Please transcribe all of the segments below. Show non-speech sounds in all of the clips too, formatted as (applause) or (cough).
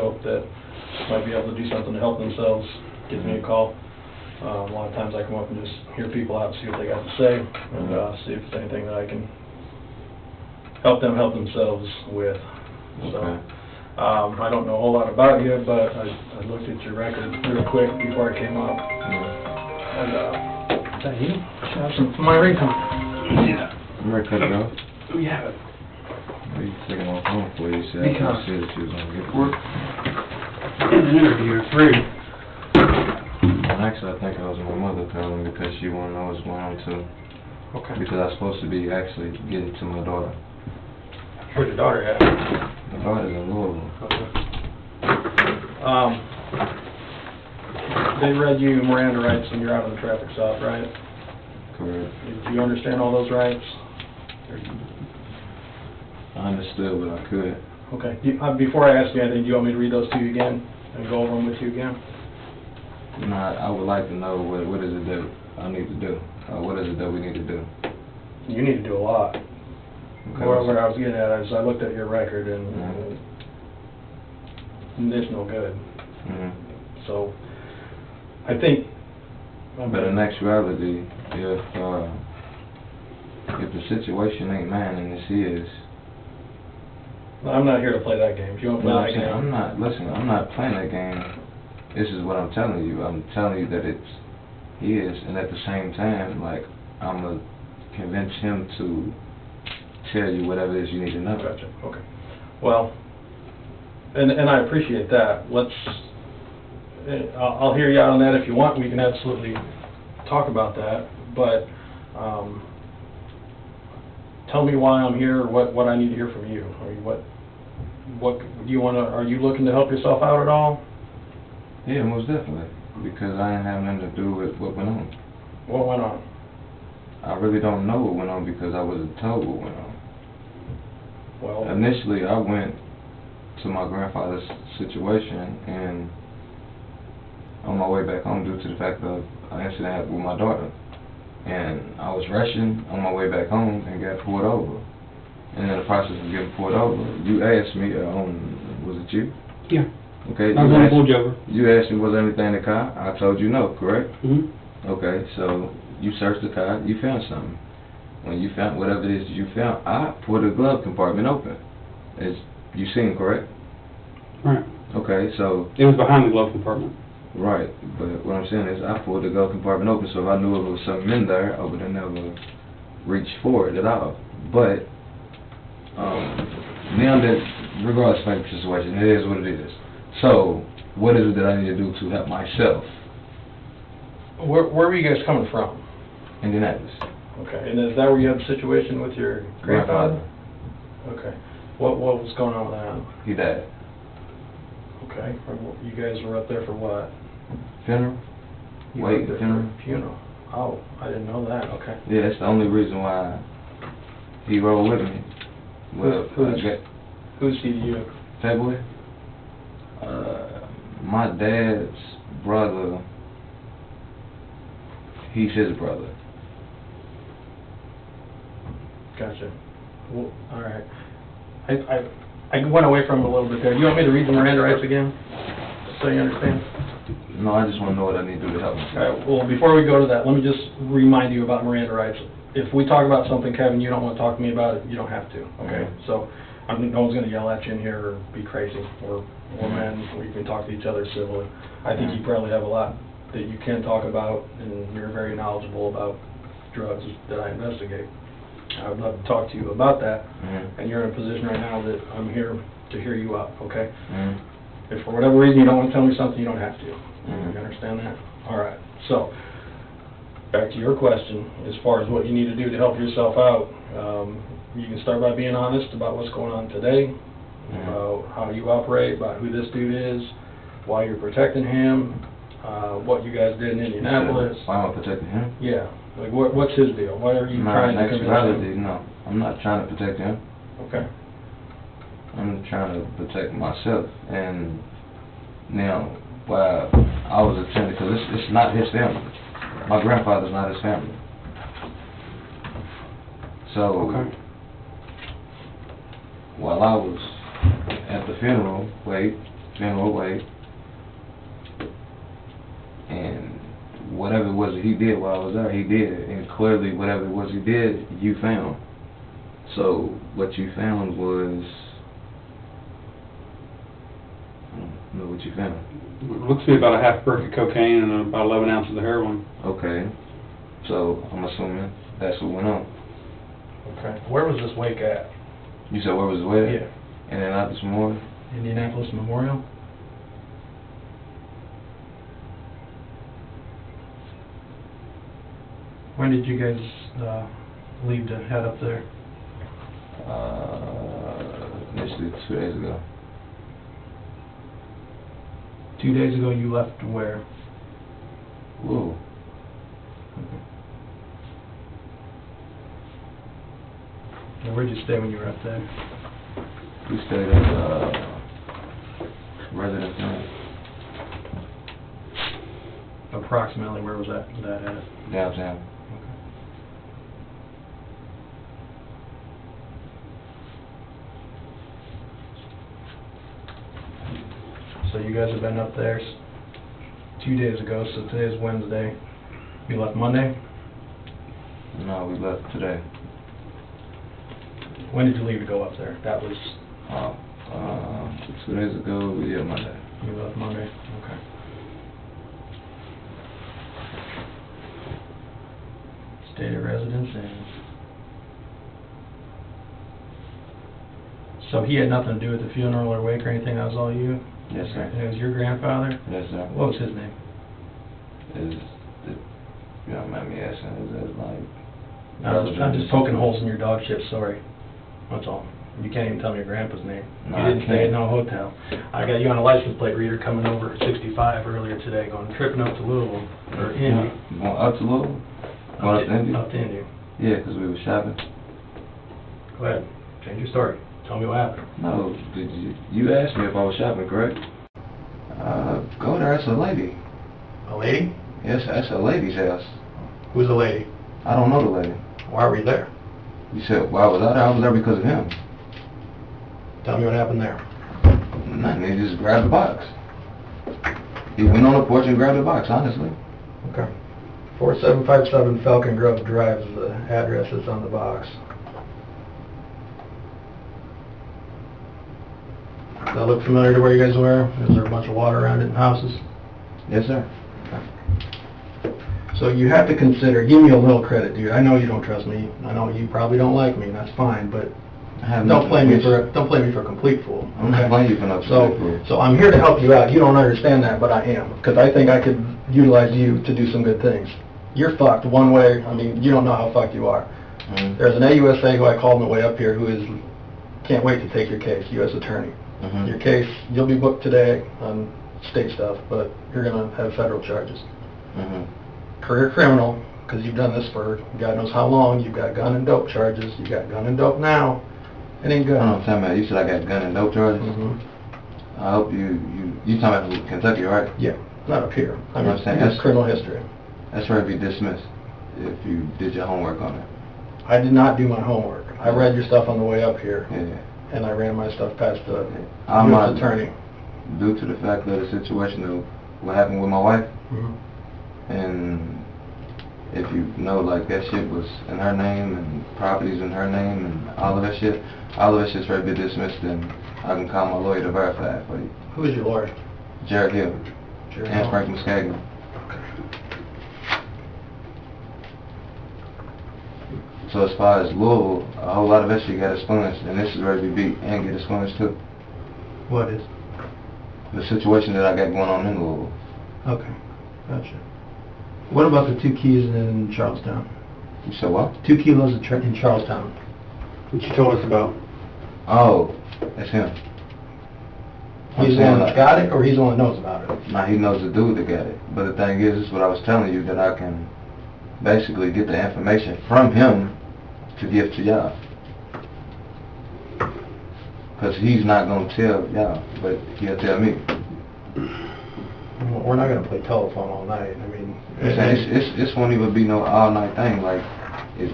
Mexico that might be able to do something to help themselves, gives me a call. Uh, a lot of times I come up and just hear people out, see what they got to say, and, uh, see if there's anything that I can help them help themselves with. So, Okay. um, I don't know a whole lot about you, but I, I looked at your record real quick before I came up. Yeah. And, uh, is that you? Should have some, my ringtone. See that? I'm ready to cut it off. Oh, have it. Are you taking my phone for you? Said, Because- I said that you was gonna get We're- In an interview, free. Actually, I think I was my mother calling because she wanna know what's going on too. Okay. Because I was supposed to be actually getting to my daughter. Where's your daughter at? My daughter's in Louisville. Um, they read you Miranda rights when you're out on the traffic stop, right? Correct. Do you understand all those rights? I understood what I could. Okay, You- uh, before I ask you anything, do you want me to read those to you again and go over them with you again? You know, I, I would like to know what, what is it that I need to do? Uh, what is it that we need to do? You need to do a lot. Okay. Where, where I was getting at is I looked at your record and Mhm. and it's no good. Mhm. So, I think. But in actuality, if, uh, if the situation ain't mine and this is, I'm not here to play that game. If you want to No, play I'm that saying, game. I'm not, listen, I'm not playing that game. This is what I'm telling you. I'm telling you that it's his, and at the same time, like, I'm gonna convince him to tell you whatever it is you need to know. Gotcha, okay. Well, and, and I appreciate that. Let's, eh, I'll, I'll hear you out on that if you want. We can absolutely talk about that, but, um, tell me why I'm here, or what, what I need to hear from you. I mean, what, what, do you wanna, are you looking to help yourself out at all? Yeah, most definitely, because I ain't have nothing to do with what went on. What went on? I really don't know what went on because I wasn't told what went on. Well, Initially, I went to my grandfather's situation, and on my way back home, due to the fact of an incident with my daughter, and I was rushing on my way back home and got pulled over. And in the process of getting pulled over, you asked me, uh, um, was it you? Yeah, Okay, I was you on asked, pulled you over. you asked me was there anything in the car. I told you no, correct? Mm-hmm. Okay, so you searched the car, you found something. When you found whatever it is that you found, I pulled the glove compartment open. As you seen, correct? Right. Okay, so, It was behind the glove compartment. Right, but what I'm saying is I pulled the glove compartment open, so if I knew it was something in there, I would have never reached for it at all. But, um, now that, regardless of the situation, it is what it is. So, what is it that I need to do to help myself? where, where were you guys coming from? Indianapolis. Okay, and is that where you had the situation with your grandfather? Okay. What, what was going on with that? He died. Okay, you guys were up there for what? Funeral? You were Wait, up there for funeral? Funeral. Oh, I didn't know that, okay. Yeah, that's the only reason why he rolled with me. Well, Who's- I who's- got Who's he to you? February. Uh, my dad's brother. He's his brother. Gotcha. Well, all right. I, I, I went away from it a little bit there. You want me to read the Miranda rights again? So you understand? No, I just want to know what I need to do to help All right, well, before we go to that, let me just remind you about Miranda rights. If we talk about something, Kevin, you don't want to talk to me about it, you don't have to, okay? So, I'm, no one's gonna yell at you in here or be crazy. We're, we're men, we can talk to each other civilly. I think you probably have a lot that you can talk about, and you're very knowledgeable about drugs that I investigate. I would love to talk to you about that, Mhm. and you're in a position right now that I'm here to hear you out, okay? Mhm. If for whatever reason you don't want to tell me something, you don't have to. You understand that? All right, so, back to your question, as far as what you need to do to help yourself out, um, you can start by being honest about what's going on today, about how you operate, about who this dude is, why you're protecting him, uh, what you guys did in Indianapolis. Why am I protecting him? Yeah, like, what, what's his deal? Why are you trying in to convince him? no. I'm not trying to protect him. Okay, I'm trying to protect myself. And now, while I was attending, because it's, it's not his family. My grandfather's not his family. So, okay, while I was at the funeral, wait, funeral wait, And whatever it was that he did while I was there, he did. And clearly, whatever it was he did, you found. So what you found was, I know what you found. Looks to be about a half brick of cocaine and about 11 ounces of heroin. Okay, so I'm assuming that's what went on. Okay. Where was this wake at? You said where was the wedding? Yeah. Indianapolis Memorial. Indianapolis Memorial? When did you guys, uh, leave to head up there? Uh, initially two days ago. Two days ago, you left where? Whoa. And where'd you stay when you were up there? We stayed at, uh, Residence Inn Approximately, where was that, that at? downtown. So you guys have been up there s- two days ago, so today's Wednesday. You left Monday? No, we left today. When did you leave to go up there? That was, Uh, um, two days ago, we yeah, Monday. you left Monday, okay. State of residence and... So he had nothing to do with the funeral or wake or anything, that was all you? Yes, And sir. it was your grandfather? Yes, sir. What was his name? Is, it, you don't mind me asking, is that like? I'm just- I'm just poking holes in your dog shit, sorry. That's all. You can't even tell me your grandpa's name. No, You I didn't stay at can't. no hotel. I got you on a license plate reader coming over at 65 earlier today, going tripping up to Louisville, or Indy. Going up to Louisville? Going up to Indy? Up to Indy. Yeah, 'cause we were shopping. Go ahead, change your story. Tell me what happened. No, did you, you asked me if I was shopping, correct? Uh, go there, it's a lady. A lady? Yes, that's a lady's house. Who's the lady? I don't know the lady. Why were you there? You said, why was I there? I was there because of him. Tell me what happened there. Nothing, he just grabbed the box. He went on the porch and grabbed the box, honestly. Okay. 4757 Falcon Grove Drive is the address that's on the box. Does that look familiar to where you guys were? Is there a bunch of water around it in houses? Yes, sir. So you have to consider, give me a little credit, dude. I know you don't trust me. I know you probably don't like me, and that's fine, but I have don't blame me for, don't play me for a complete fool. I'm not playing you for no So, fool. so I'm here to help you out. You don't understand that, but I am, because I think I could utilize you to do some good things. You're fucked one way, I mean, you don't know how fucked you are. Mhm. There's an AUSA who I called on the way up here who is, can't wait to take your case, U.S. Attorney. Mhm. Your case, you'll be booked today on state stuff, but you're gonna have federal charges. Mhm. Career criminal, because you've done this for God knows how long, you've got gun and dope charges, you got gun and dope now, it ain't I good. don't know what I'm talking about. You said I got gun and dope charges? Mhm. I hope you, you, you talking about Kentucky, right? Yeah, not up here. I I'm mean, saying that's- criminal history. That's where it'd be dismissed if you did your homework on it. I did not do my homework. I read your stuff on the way up here, Yeah. And I ran my stuff past the I'm U.S. not- attorney. Due to the fact of the situation of what happened with my wife, Mhm. and if you know, like, that shit was in her name, and properties in her name, and all of that shit, all of that shit's ready to be dismissed, and I can call my lawyer to verify it for you. Who is your lawyer? Jared Hill, Jerry and Frank Muscagnon. So as far as Louisville, a whole lot of shit got expunged, and this is ready to be beat and get expunged too. What is? The situation that I got going on in Louisville. Okay, gotcha. What about the two keys in Charlestown? You said what? Two kilos of tra- in Charlestown. What you told us about. Oh, that's him. I'm He's the one that got it, or he's the one that knows about it? Now he knows the dude that got it. But the thing is, is what I was telling you that I can basically get the information from him to give to y'all. Cause he's not gonna tell y'all, but he'll tell me. We're not gonna play telephone all night, I mean... I'm it's, it's, this won't even be no all night thing. Like, it,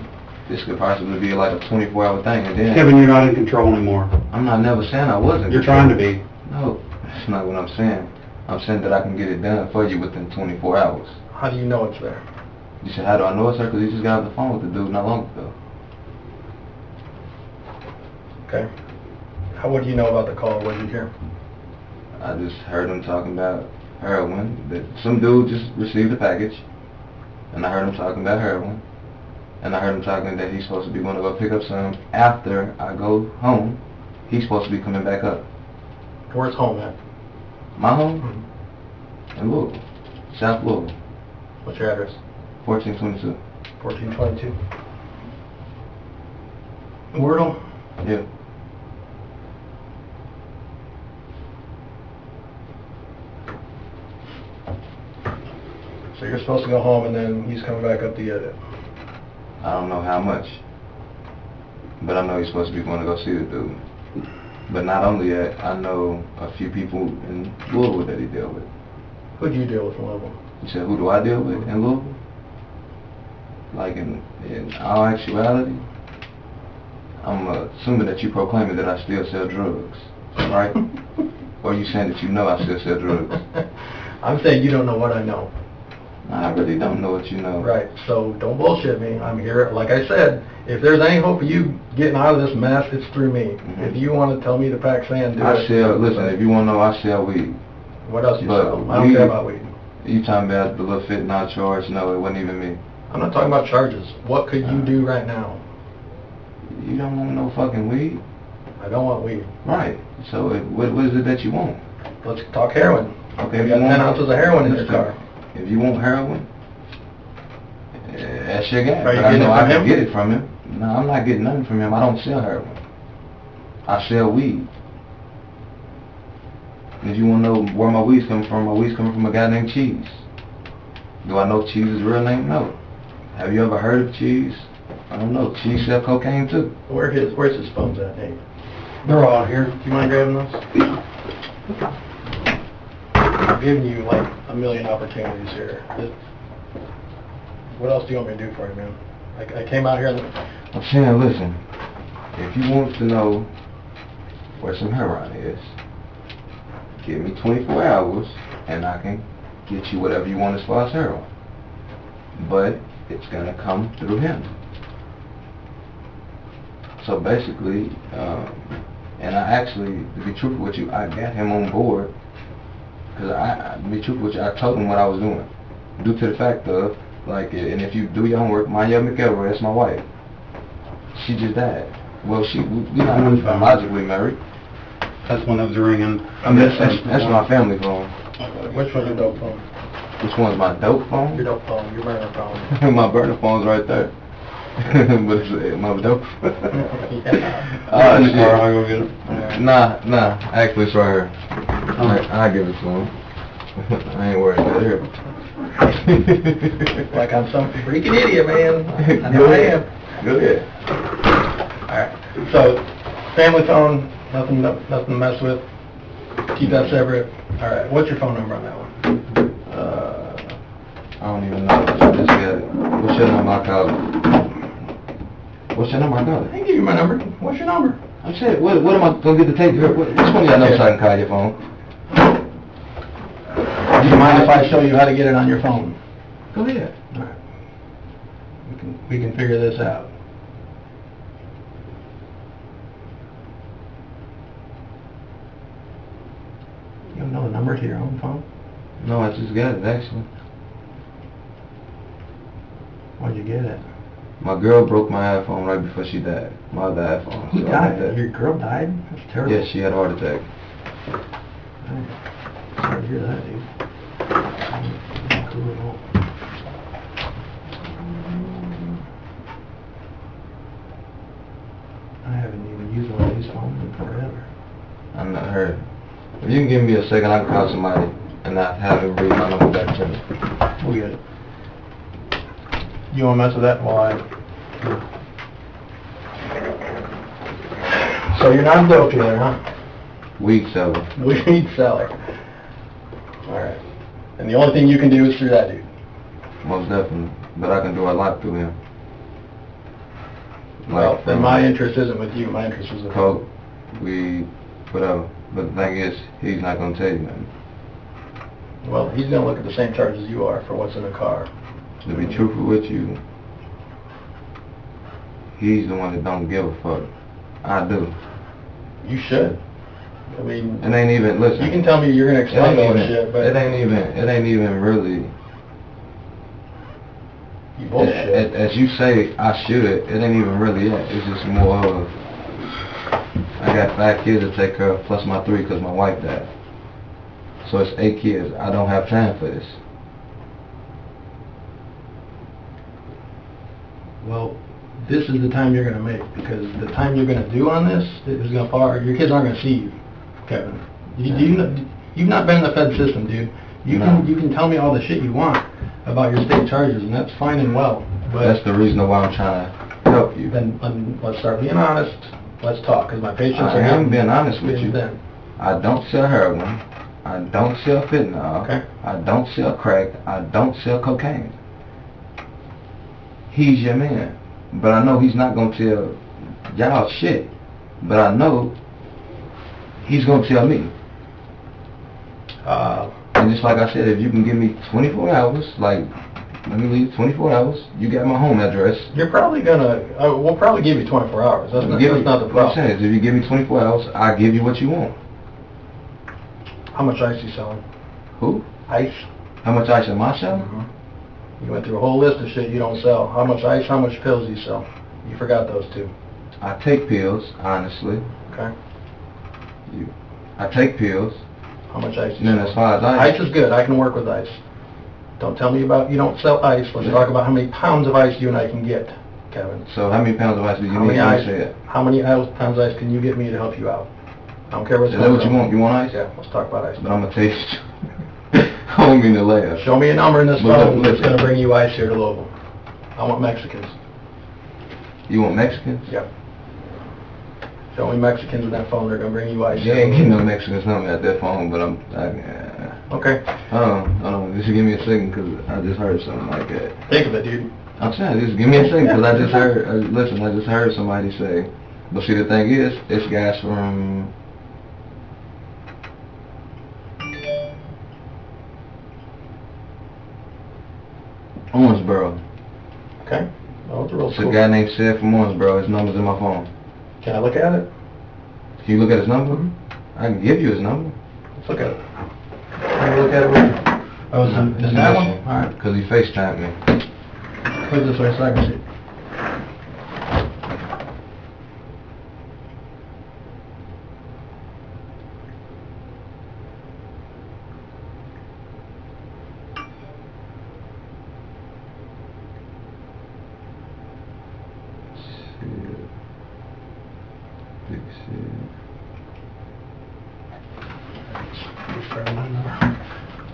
this could possibly be like a 24 hour thing, and then Kevin, you're not in control anymore. I'm not never saying I wasn't. You're trying to be. No, That's not what I'm saying. I'm saying that I can get it done for you within 24 hours. How do you know it's there? You said, how do I know it's sir? Because you just got off the phone with the dude not long ago. Okay. How, what do you know about the call? What did you hear? I just heard him talking about heroin. That some dude just received a package, and I heard him talking about heroin, and I heard him talking that he's supposed to be going to go pick up some after I go home. He's supposed to be coming back up. Where's home at? My home Mhm. in Louisville, South Louisville, What's your address? 1422. 1422. Wordle? Yeah. So you're supposed to go home and then he's coming back up to get it. I don't know how much, but I know he's supposed to be going to go see the dude. But not only that, I know a few people in Louisville that he dealt with. Who do you deal with in Louisville? You said, who do I deal with in Louisville? Like in, in all actuality, I'm assuming that you're proclaiming that I still sell drugs, right? (laughs) or you saying that you know I still sell drugs? (laughs) I'm saying you don't know what I know. I really don't know what you know. Right, so don't bullshit me. I'm here, like I said, if there's any hope of you getting out of this mess, it's through me. Mhm. If you want to tell me to pack sand, do it. I it. sell, listen, if you want to know, I sell weed. What else you but sell? I don't care about weed. You talking about the little fit not charge? No, it wasn't even me. I'm not talking about charges. What could you Uh. do right now? You don't want no fucking weed? I don't want weed. Right. So it, what, what is it that you want? Let's talk heroin. Okay, You if got you want 10 ounces of heroin in your Listen, car. If you want heroin, eh, that's your guy. Are you But I getting know it I can him? get it from him. No, I'm not getting nothing from him. I don't sell heroin. I sell weed. And if you want to know where my weed's coming from, my weed's coming from a guy named Cheese. Do I know Cheese's real name? No. Have you ever heard of Cheese? I don't know. Cheese sell cocaine too. Where his, where's his phones at, Nate? They're all here. Do you mind grabbing those? (laughs) I'm giving you like a million opportunities here. What else do you want me to do for you, man? I, I came out here and, I'm saying, listen, if you want to know where some heroin is, give me 24 hours and I can get you whatever you want as far as heroin. But it's gonna come through him. So basically, um, and I actually, to be truthful with you, I got him on board because I, I, be truthful with I told him what I was doing. Due to the fact of, like, and if you do your homework, Maya McElroy, that's my wife. She just died. Well, she, we we not biologically married. That's one that was ringing. I mean, that's, that's, that's my family phone. which one's your dope phone? Which one's my dope phone? Your dope phone, your burner phone. (laughs) my burner phone's right there. But it's uh, my dope. Yeah. Oh, All right, shit. I'll go get it. Nah, nah. Actually, it's right here. I, I'll give it to him. (laughs) I ain't worried about it. (laughs) Like I'm some freaking idiot, man. I know I am. Go ahead. Alright, so, family phone, nothing, nothing to mess with. Keep that separate. Alright, what's your phone number on that one? Uh, I don't even know. I just got it. What's your number? I call it. What's your number? I got I it. can give you my number. What's your number? I'm saying, what, what am I gonna get to take? What, which one y'all know so I can call your phone? Do you mind if I show you how to get it on your phone? Go ahead. Alright. We can, we can figure this out. You don't know the number to your own phone? No, I just got it actually. Where'd you get it? My girl broke my iPhone right before she died. My other iPhone. Who so died? that. Your girl died? That's terrible. Yeah, she had a heart attack. Oh, Sorry to hear that, dude. Cool. I haven't even used one of these phones in forever. I'm not hurt. If you can give me a second, I can call somebody and not have them read my number back to me. We'll get it. You wanna mess with that while So you're not a dope dealer, huh? Weed seller. (laughs) Weed seller. Alright. And the only thing you can do is through that dude. Most definitely. But I can do a lot through him. Well, Like, then my um, interest isn't with you, my interest is with him. Coke, weed, whatever. But the thing is, he's not gonna tell you nothing. Well, he's gonna look at the same charges you are for what's in the car. To be truthful with you, he's the one that don't give a fuck. I do. You should. I mean, It ain't even, listen. you can tell me you're gonna It explain all this shit, but it ain't even, it ain't even really, you bullshit. a- as you say, I should, it It ain't even really that. It's just more of, I got five kids to take care of, plus my three, cause my wife died. So it's eight kids. I don't have time for this. Well, this is the time you're gonna make, because the time you're gonna do on this is gonna far, your kids aren't gonna see you, Kevin. You, do you, you've not been in the Fed system, dude. You No. can, you can tell me all the shit you want about your state charges, and that's fine and well, But That's the reason why I'm trying to help you. then, um, let's start being honest, let's talk, because my patience I are am being honest with you. thin. I don't sell heroin. I don't sell fentanyl. Okay. I don't sell crack. I don't sell cocaine. He's your man. But I know he's not gonna tell y'all shit. But I know he's gonna tell me. Uh, And just like I said, if you can give me 24 hours, like, let me leave 24 hours, you got my home address. You're probably gonna, uh, we'll probably give you 24 hours, that's not, Give that's not the What I'm saying problem. is, if you give me 24 hours, I give you what you want. How much ice you selling? Who? Ice? How much ice am I selling? You went through a whole list of shit you don't sell. How much ice, how much pills you sell? You forgot those two, I take pills, honestly. okay? You, I take pills. How much ice you And then as far as ice, Ice is good, I can work with ice. Don't tell me about, you don't sell ice, let's talk about how many pounds of ice you and I can get, Kevin. so how many pounds of ice do you How need many to ice, say it? how many pounds of ice can you get me to help you out? I don't care what's. Is that what you want? You want ice? Yeah, let's talk about ice. But I'm gonna you, I don't mean to laugh. Show me a number in this look, phone that's gonna bring you ice here to Louisville. I want Mexicans. You want Mexicans? Yep. Show me Mexicans in that phone, they're gonna bring you ice. You ain't getting no Mexicans number at that phone, but I'm, I, uh, Okay, hold on, just give me a second, cause I just heard something like that. think of it, dude. I'm saying, just give me a second, cause I just heard, uh, listen, I just heard somebody say, but see, the thing is, this guys from, Owensboro. Okay? Oh, it's real It's a guy named Seth from Owensboro, his number's in my phone. Can I look at it? Can you look at his number? Mm-hmm. I can give you his number. Let's look at it. Can we look at it with you? Oh, is it- is that one? Alright, Cause he FaceTimed me. put it this way so I can see. Big shit.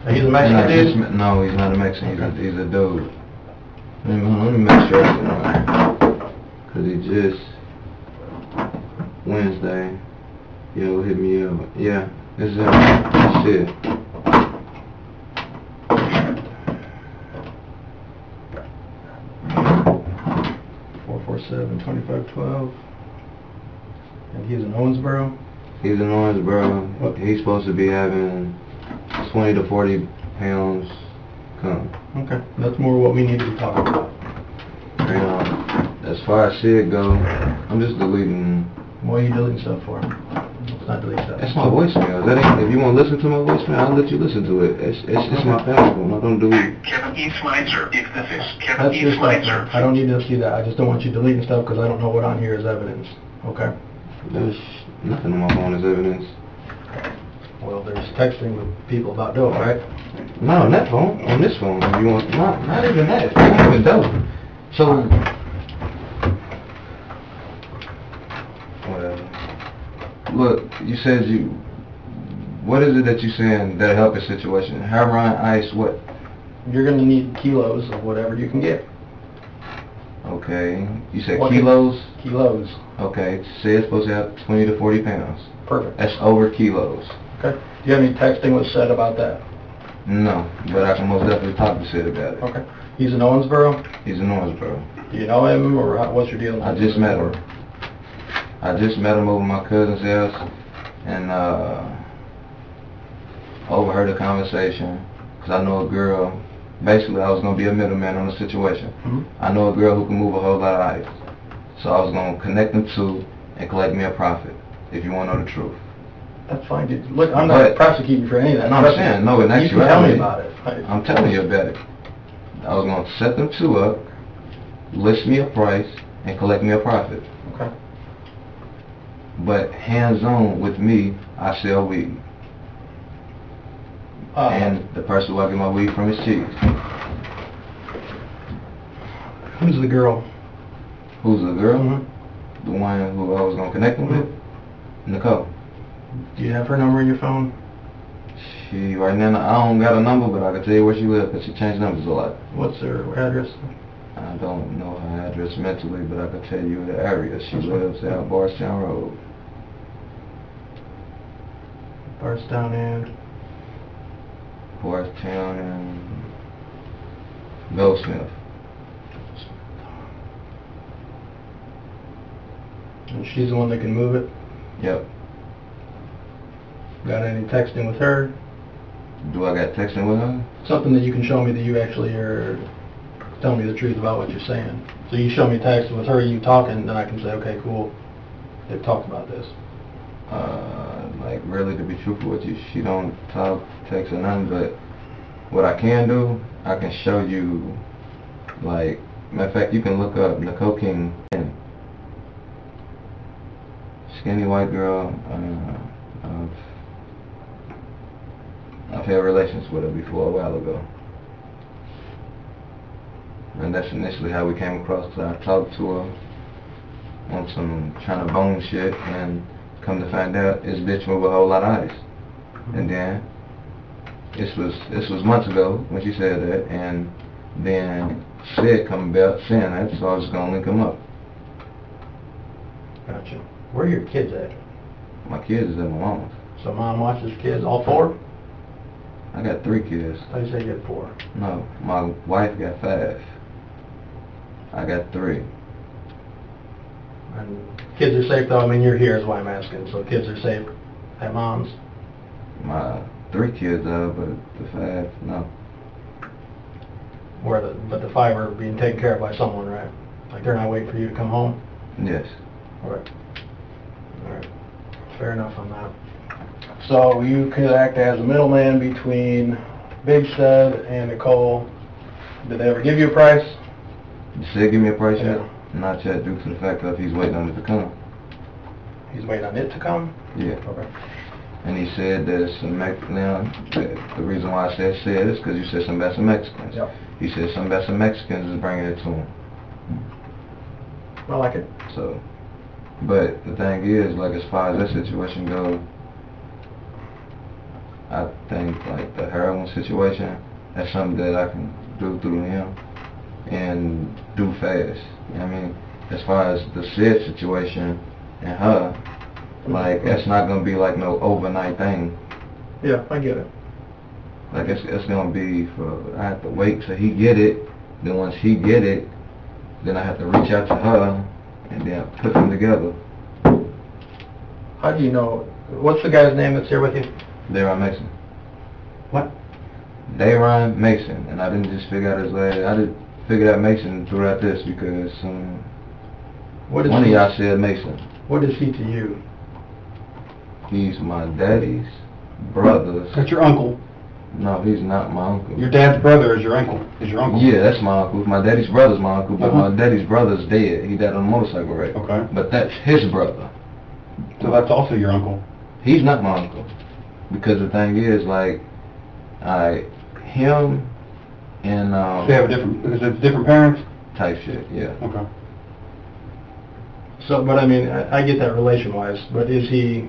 He's a Nah, Mexican just dude? me- No, he's not a Mexican, he's a, Okay. he's a dude. Let me, let me make sure it's the one. Cause he just, Wednesday, yo, hit me up. Yeah, this is him. Shit. Four four seven twenty-five twelve. And he's in Owensboro? He's in Owensboro. What? He's supposed to be having twenty to forty pounds come. Okay, that's more what we need to be talking about. And, um, as far as shit go, I'm just deleting. What are you deleting stuff for? Let's not delete stuff. That's my voicemail. That ain't, if you wanna listen to my voicemail, I'll let you listen to it. It's, it's, it's my platform. I don't do, Kevin E. Schmeitzer, if this is Kevin That's E. your stuff, Schmeitzer. I don't need to see that, I just don't want you deleting stuff because I don't know what on here is evidence, okay? there's nothing on my phone as evidence. Well, there's texting with people about dope, right? Not on that phone, on this phone. You want, not, not even that. It's not even dope. So, whatever. Look, you said you, what is it that you're saying that'll help your situation? Heroin, ice, what? You're gonna need kilos of whatever you can get. Okay, you said What- kilos? Kilos, Okay, say it's supposed to have twenty to forty pounds. perfect, That's over kilos. Okay? Do you have any texting was said about that? No, but I can most definitely talk to Sid about it. Okay. He's in Owensboro? He's in Owensboro. Do you know him, or how- what's your deal? I just met him. I just met him over my cousin's house. and uh, overheard a conversation because I know a girl. Basically, I was gonna be a middleman on the situation. Mhm. I know a girl who can move a whole lot of ice, so I was gonna connect them two and collect me a profit. If you want to know the truth. That's fine, dude. Look, I'm not But- prosecuting you for any of that. No, I'm saying, no, in You can tell me actuality- about it. I'm telling you about it. I was gonna set them two up, list me a price, and collect me a profit. Okay. But hands-on with me, I sell weed. Uh, and the person who I get my weed from is cheese. Who's the girl? Who's the girl? Mhm. The one who I was gonna connect them with? Nicole. Do you have her number in your phone? She, right now, I don't got a number, but I can tell you where she lives, because she changed numbers a lot. What's her address? I don't know her address mentally, but I can tell you the area. She lives out Bardstown Road. Bardstown and Bardstown and Goldsmith. and she's the one that can move it. Yep. Got any texting with her? Do I got texting with her? Something that you can show me that you actually are telling me the truth about what you're saying. So you show me text with her, you talking, then I can say, okay, cool. They've talked about this. Uh, like really to be truthful with you, she don't talk, text or nothing, but what I can do, I can show you, like, matter of fact, you can look up Nicole King. Skinny white girl, uh, I've, I've had relations with her before a while ago. And that's initially how we came across, I talked to her on some trying to bone shit and come to find out this bitch move a whole lot of ice. Mm-hmm. And then this was this was months ago when she said that and then Sid come about saying that so I was gonna link them up. Gotcha. Where are your kids at? My kids is at my mama's. So mom watches kids, all four? I got three kids. I you get four. No, my wife got five. I got three. And kids are safe though, I mean, you're here is why I'm asking, so kids are safe at mom's? My three kids are, but the five, no. Where the, but the five are being taken care of by someone, right? Like they're not waiting for you to come home? Yes. Alright. Alright. Fair enough on that. So you could act as a middleman between Big Stud and Nicole. Did they ever give you a price? You said give me a price yet? Yeah. Not yet due to the fact that he's waiting on it to come. He's waiting on it to come? Yeah. Okay. And he said that some Mex now the, the reason why I said said is because you said something about some Mexicans. Yep. He said something about some Mexicans is bringing it to him. I like it. So, but the thing is, like as far as that situation goes, I think like the heroin situation, that's something that I can do through him and do fast. You know I mean? As far as the said situation and her, like that's not gonna be like no overnight thing. Yeah, I get it. Like it's it's gonna be for I have to wait till he get it. Then once he get it, then I have to reach out to her and then put them together. How do you know, what's the guy's name that's here with you? Dayron Mason. What? Dayron Mason, and I didn't just figure out his last. I did figure out Mason throughout this because um, What is one of he- y'all said Mason. What is he to you? He's my daddy's brother. That's your uncle. No, he's not my uncle. Your dad's brother is your uncle, is your uncle. Yeah, that's my uncle. My daddy's brother's my uncle, but Uh-huh. my daddy's brother's dead. He died on a motorcycle wreck. Okay. But that's his brother. So that's also your uncle. He's not my uncle. Because the thing is, like, I, him and, um, They have a different, is it different parents? type shit, yeah. Okay. So, but I mean, I, I get that relation-wise, but is he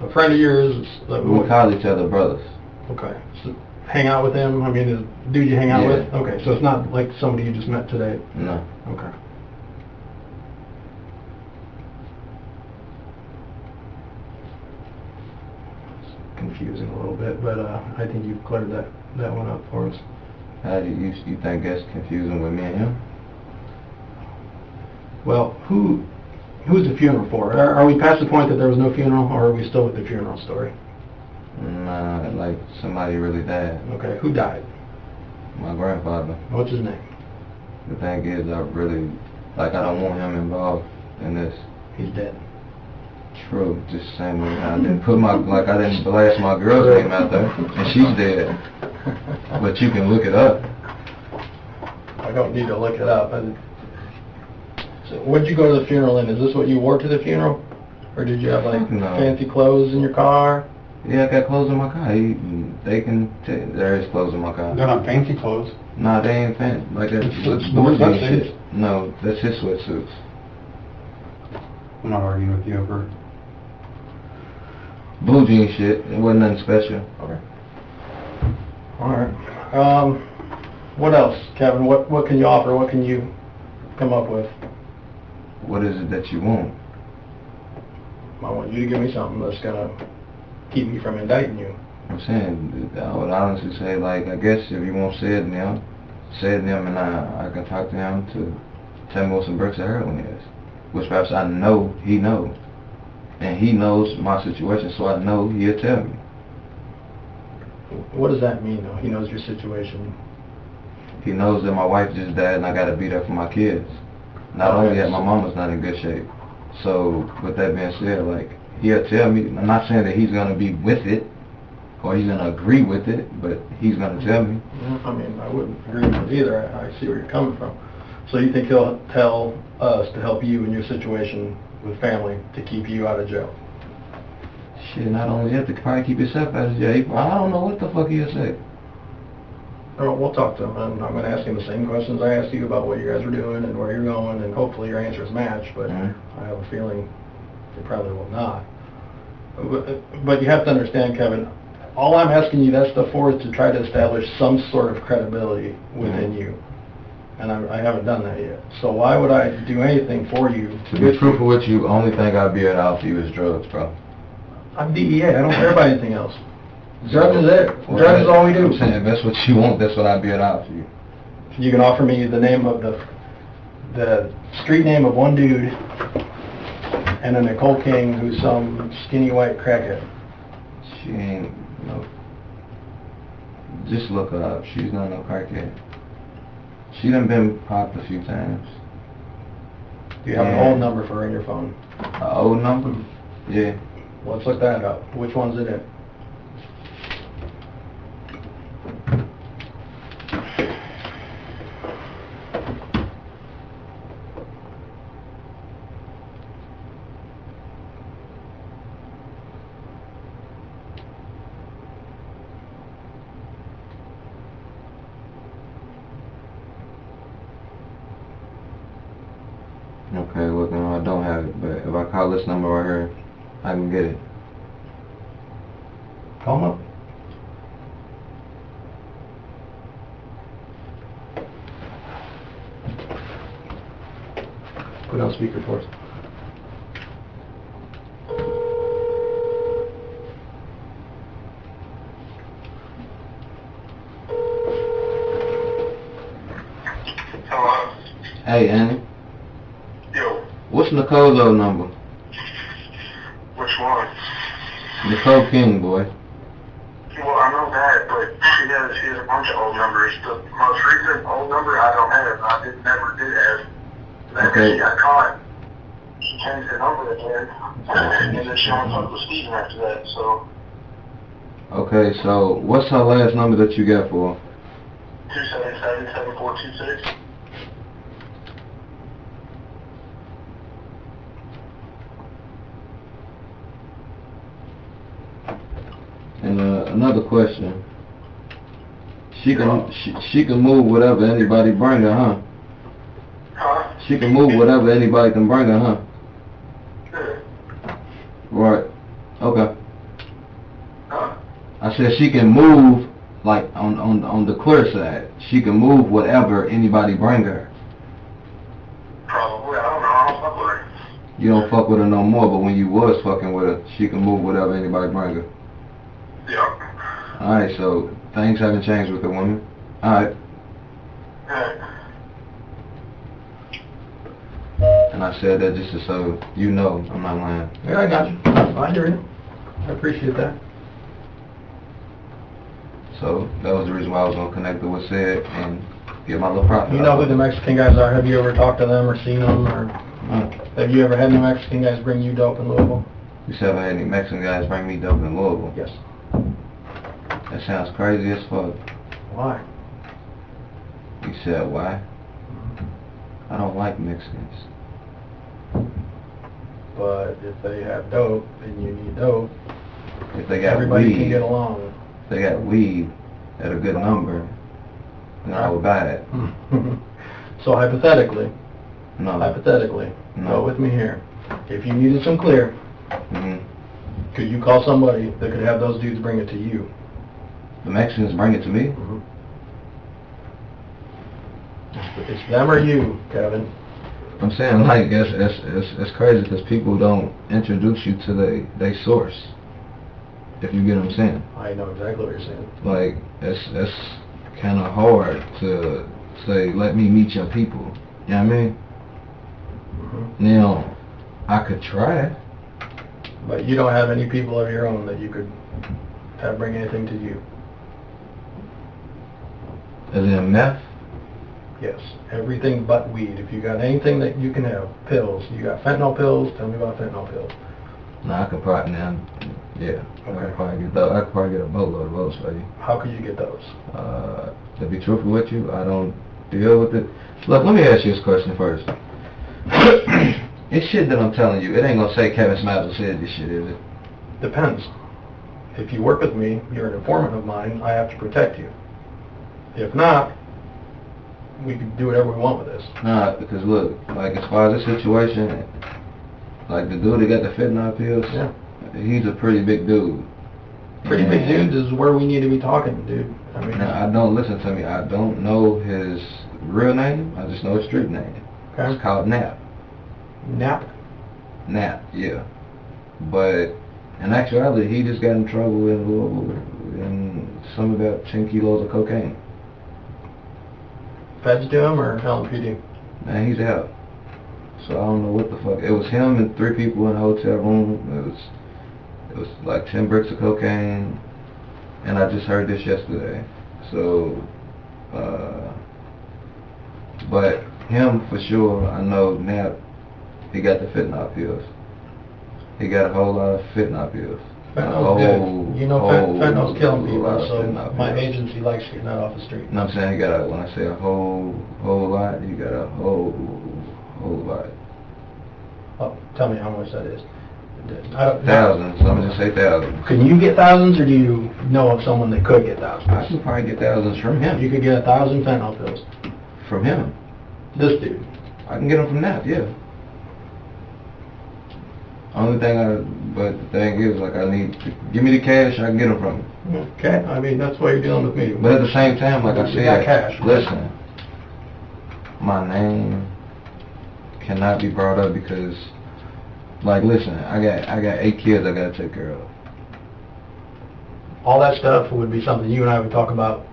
a friend of yours? Like, We what- call each other brothers. Okay, so hang out with him? I mean, is dude you hang out Yeah. with? Okay, so it's not like somebody you just met today? No. Okay. It's Confusing a little bit, but, uh, I think you've cleared that, that one up for us. How do you, you think that's confusing with me and him? Well, who, Who's the funeral for? Are, are we past the point that there was no funeral, or are we still with the funeral story? Nah, like somebody really died. Okay, who died? My grandfather. What's his name? The thing is, I really, like, I don't want him involved in this. He's dead. True, just the same way I didn't put my, like, I didn't blast my girl's name out there, and she's dead. But you can look it up. I don't need to look it up. And so what'd you go to the funeral in? Is this what you wore to the funeral? Or did you have like No. fancy clothes in your car? Yeah, I got clothes in my car. He, they can, t- there is clothes in my car. They're not fancy clothes. Nah, they ain't fancy. Like that, that's just blue jean sweatsuits. shit. No, that's his sweatsuits. I'm not arguing with you over it. Blue jean shit. It wasn't nothing special. Okay. All right. Um, what else, Kevin? What, what can you offer? What can you come up with? What is it that you want? I want you to give me something that's gonna keep me from indicting you. I'm saying, I would honestly say, like, I guess if you won't say it now, say it now, and I, I can talk to him to tell me what some bricks of heroin is. Which perhaps I know he knows. And he knows my situation, so I know he'll tell me. What does that mean, though? He knows your situation. He knows that my wife just died and I gotta be there for my kids. Not only that, my Okay. mama's not in good shape. So, with that being said, like, he'll tell me, I'm not saying that he's gonna be with it, or he's gonna agree with it, but he's gonna tell me. Yeah, I mean, I wouldn't agree with it either. I I see where you're coming from. So you think he'll tell us to help you in your situation with family to keep you out of jail? Shit, not only that, to probably keep yourself out of jail. I don't know what the fuck he'll say. Well, we'll talk to him, and I'm gonna ask him the same questions I asked you about what you guys are doing and where you're going, and hopefully your answers match, but Mhm. I have a feeling they probably will not. But- But you have to understand, Kevin, all I'm asking you that stuff for is to try to establish some sort of credibility within Mhm. you. And I, I haven't done that yet. So why would I do anything for you? To be truthful with you, only thing I'd be to offer you is drugs, bro. I'm DEA, I don't care about anything else. Drugs is it. Drugs is all we do. I'm saying, if that's what you want, that's what I'd be to offer you. You can offer me the name of the, the street name of one dude and a Nicole King who's some skinny white crackhead. She ain't, no. Just look her up. She's not no crackhead. She done been popped a few times. Do you have an old number for her in your phone? A old number? Yeah. Let's look that up. Which one's it in? Okay, well then I don't have it, but if I call this number right here, I can get it. Call him up. Put on speaker for us. Hello? Hey, Annie, Yo, what's Nicole's old number? which one? Nicole King, boy. Well, I know that, but she has, she has a bunch of old numbers. The most recent old number I don't have. I did, never did have. Then Okay. she got caught. She changed her number again. And then she only talked with Steven after that, so Okay, so what's her last number that you got for her? two seven seven seven four two six. And uh, another question. She can she, she can move whatever anybody bring her, huh? Huh? She can move whatever anybody can bring her, huh? Yeah. Right. Okay. Huh? I said she can move like on on on the clear side. She can move whatever anybody bring her. Probably. I don't know. I don't fuck with her. You don't fuck with her no more, but when you was fucking with her, she can move whatever anybody bring her. Alright, so things haven't changed with the woman. Alright. Yeah. And I said that just to so you know I'm not lying. Yeah, I got you. I hear you. I appreciate that. So that was the reason why I was gonna connect with what said and get my little profit. You know who the Mexican guys are? Have you ever talked to them or seen them, or Mm. have you ever had any Mexican guys bring you dope in Louisville? You said I had any Mexican guys bring me dope in Louisville. Yes. That sounds crazy as fuck. Why? You said why? I don't like Mexicans. But if they have dope and you need dope, If they got everybody weed, can get along. if they got weed at a good number, then I would buy it. (laughs) So hypothetically, No. hypothetically, No. go with me here. If you needed some clear, hmm could you call somebody that could have those dudes bring it to you? The Mexicans bring it to me. It's them or you, Kevin. I'm saying like it's it's it's, it's crazy because people don't introduce you to the they source. If you get what I'm saying, I know exactly what you're saying. like it's it's kind of hard to say let me meet your people. You know what I mean? Mhm. Now I could try. But you don't have any people of your own that you could have bring anything to you. As in meth. Yes, everything but weed. If you got anything that you can have, pills. You got fentanyl pills. Tell me about fentanyl pills. No, I could probably now. Yeah, I could probably get those. I could probably get a boatload of those for you. How could you get those? Uh, to be truthful with you, I don't deal with it. Look, let me ask you this question first. (coughs) it's shit that I'm telling you. It ain't gonna say Kevin Smiles said this shit, is it? Depends. If you work with me, you're an informant of mine. I have to protect you. If not, we can do whatever we want with this. Nah, because look, like as far as this situation, like the dude that got the fentanyl pills, Yeah. he's a pretty big dude. Pretty big And- dudes is where we need to be talking, dude. I mean, Now, I don't listen to me. I don't know his real name. I just know his street name. okay. It's called Nap. Nap. Nap, yeah. But in actuality, he just got in trouble in Louisville and some about 10 kilos of cocaine. Feds do him or LMPD? Man, he's out. So I don't know what the fuck. It was him and three people in a hotel room. It was it was like 10 bricks of cocaine. And I just heard this yesterday. So, uh, but him for sure, I know Nap, he got the fentanyl pills. He got a whole lot of fentanyl pills. Whole- oh, good. You know, whole fentanyl's oh, killing people, so fentanyl my agency likes getting that off the street. You what I'm saying? He got a, when I say a whole, whole lot, you got a whole, whole lot. Oh, tell me how much that is. I Thousands, I'm gonna just say thousands. Can you get thousands, or do you know of someone that could get thousands? I could probably get thousands from him. You could get a thousand fentanyl pills. From him. This dude. I can get them from that, yeah. Only thing I, but the thing is, like, I need, to give me the cash, I can get them from him. Okay, I mean, that's why you're dealing with me. But at the same time, like I You got said, cash. listen, my name cannot be brought up because, like, listen, I got, I got eight kids I gotta take care of. All that stuff would be something you and I would talk about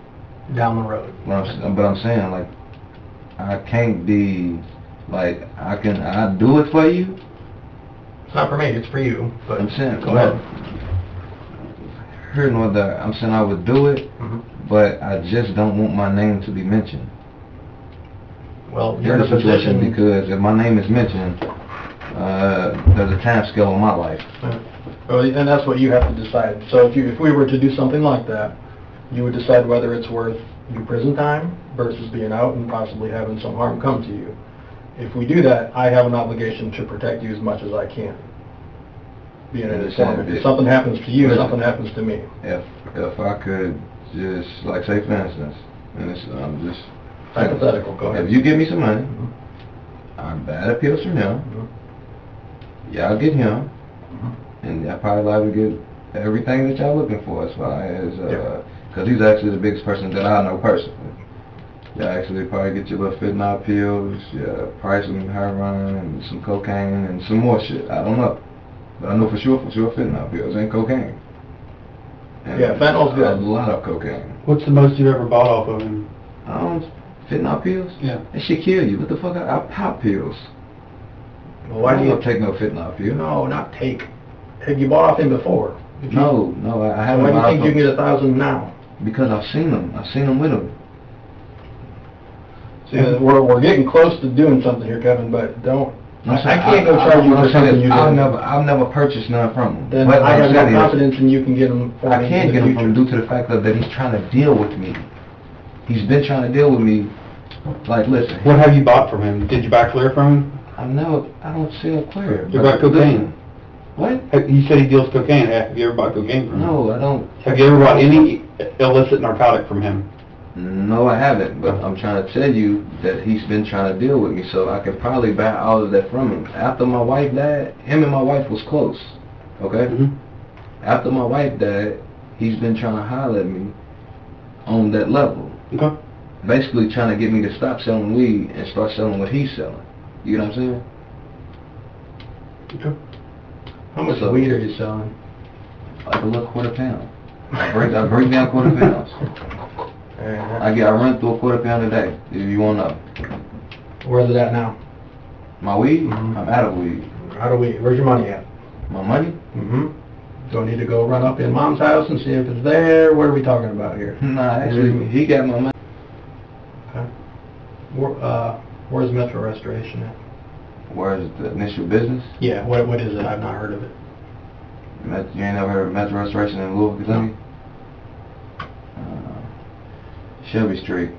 down the road. But I'm, but I'm saying, like, I can't be, like, I can, I do it for you, not for me, it's for you, but. I'm saying, Go ahead. Nor there. I'm saying I would do it, Mhm. but I just don't want my name to be mentioned. Well, you're in in a a position. because if my name is mentioned, uh, there's a time scale on my life. Well, and that's what you have to decide. So if you, if we were to do something like that, you would decide whether it's worth your prison time versus being out and possibly having some harm come to you. If we do that, I have an obligation to protect you as much as I can. Being an informant. If something happens to you, something happens to me. If if I could just like say for instance, and it's I'm just Hypothetical, go ahead. If you give me some money, Mhm. I buy the pills from him. Mhm. Y'all get him, Mhm. and y'all probably liable to get everything that y'all looking for as far as Yeah. uh, because he's actually the biggest person that I know personally. Y'all actually probably get your little fentanyl pills, yeah, some heroin and some cocaine and some more shit. I don't know, but I know for sure for sure fentanyl pills and cocaine. And Yeah, fentanyl's good. A lot of cocaine. What's the most you've ever bought off of him? Um, fentanyl pills? Yeah. That shit kill you. What the fuck? I, I pop pills. Well, why do I you don't take no fentanyl you? No, not take. Have you bought off him before? You- No, no, I haven't. Why do you think you can get a thousand now? Because I've seen them. I've seen them with them. See, we're, we're getting close to doing something here, Kevin, but don't, I I'm I saying- can't go I- charge you what for I'm saying something is you I've didn't. never, I've never purchased none from him. Then But I what I'm have no saying is, confidence in you can get them for I me can't in get the him from future. due to the fact of that he's trying to deal with me. He's been trying to deal with me. Like, listen, What have you bought from him? Did you buy clear from him? I know I don't sell clear. You but bought cocaine? listen, What? Have- You said he deals cocaine. Have you ever bought cocaine from him? No, I don't. Have you ever bought any illicit narcotic from him? No, I haven't. But I'm trying to tell you that he's been trying to deal with me, so I could probably buy all of that from him. After my wife died, him and my wife was close. Okay. Mhm. After my wife died, he's been trying to holler at me on that level. Okay. Basically trying to get me to stop selling weed and start selling what he's selling. You know what I'm saying? Okay. How much So- weed are you selling? Like a little quarter pound. I break, I break down quarter pounds. (laughs) I get, I run through a quarter pound a day, if you want to know. Where's it at now? My weed? Mhm. I'm out of weed. Out of weed. where's your money at? My money? Mm-hmm. Do I need to go run up in mom's house and see if it's there? What are we talking about here? Nah, actually, he got my money. Where, uh, where's Metro Restoration at? Where's the initial business? Yeah, what, what is it? I've not heard of it. Met, you ain't never heard of Metro Restoration in Louisville, Kentucky? Uh, Shelby Street.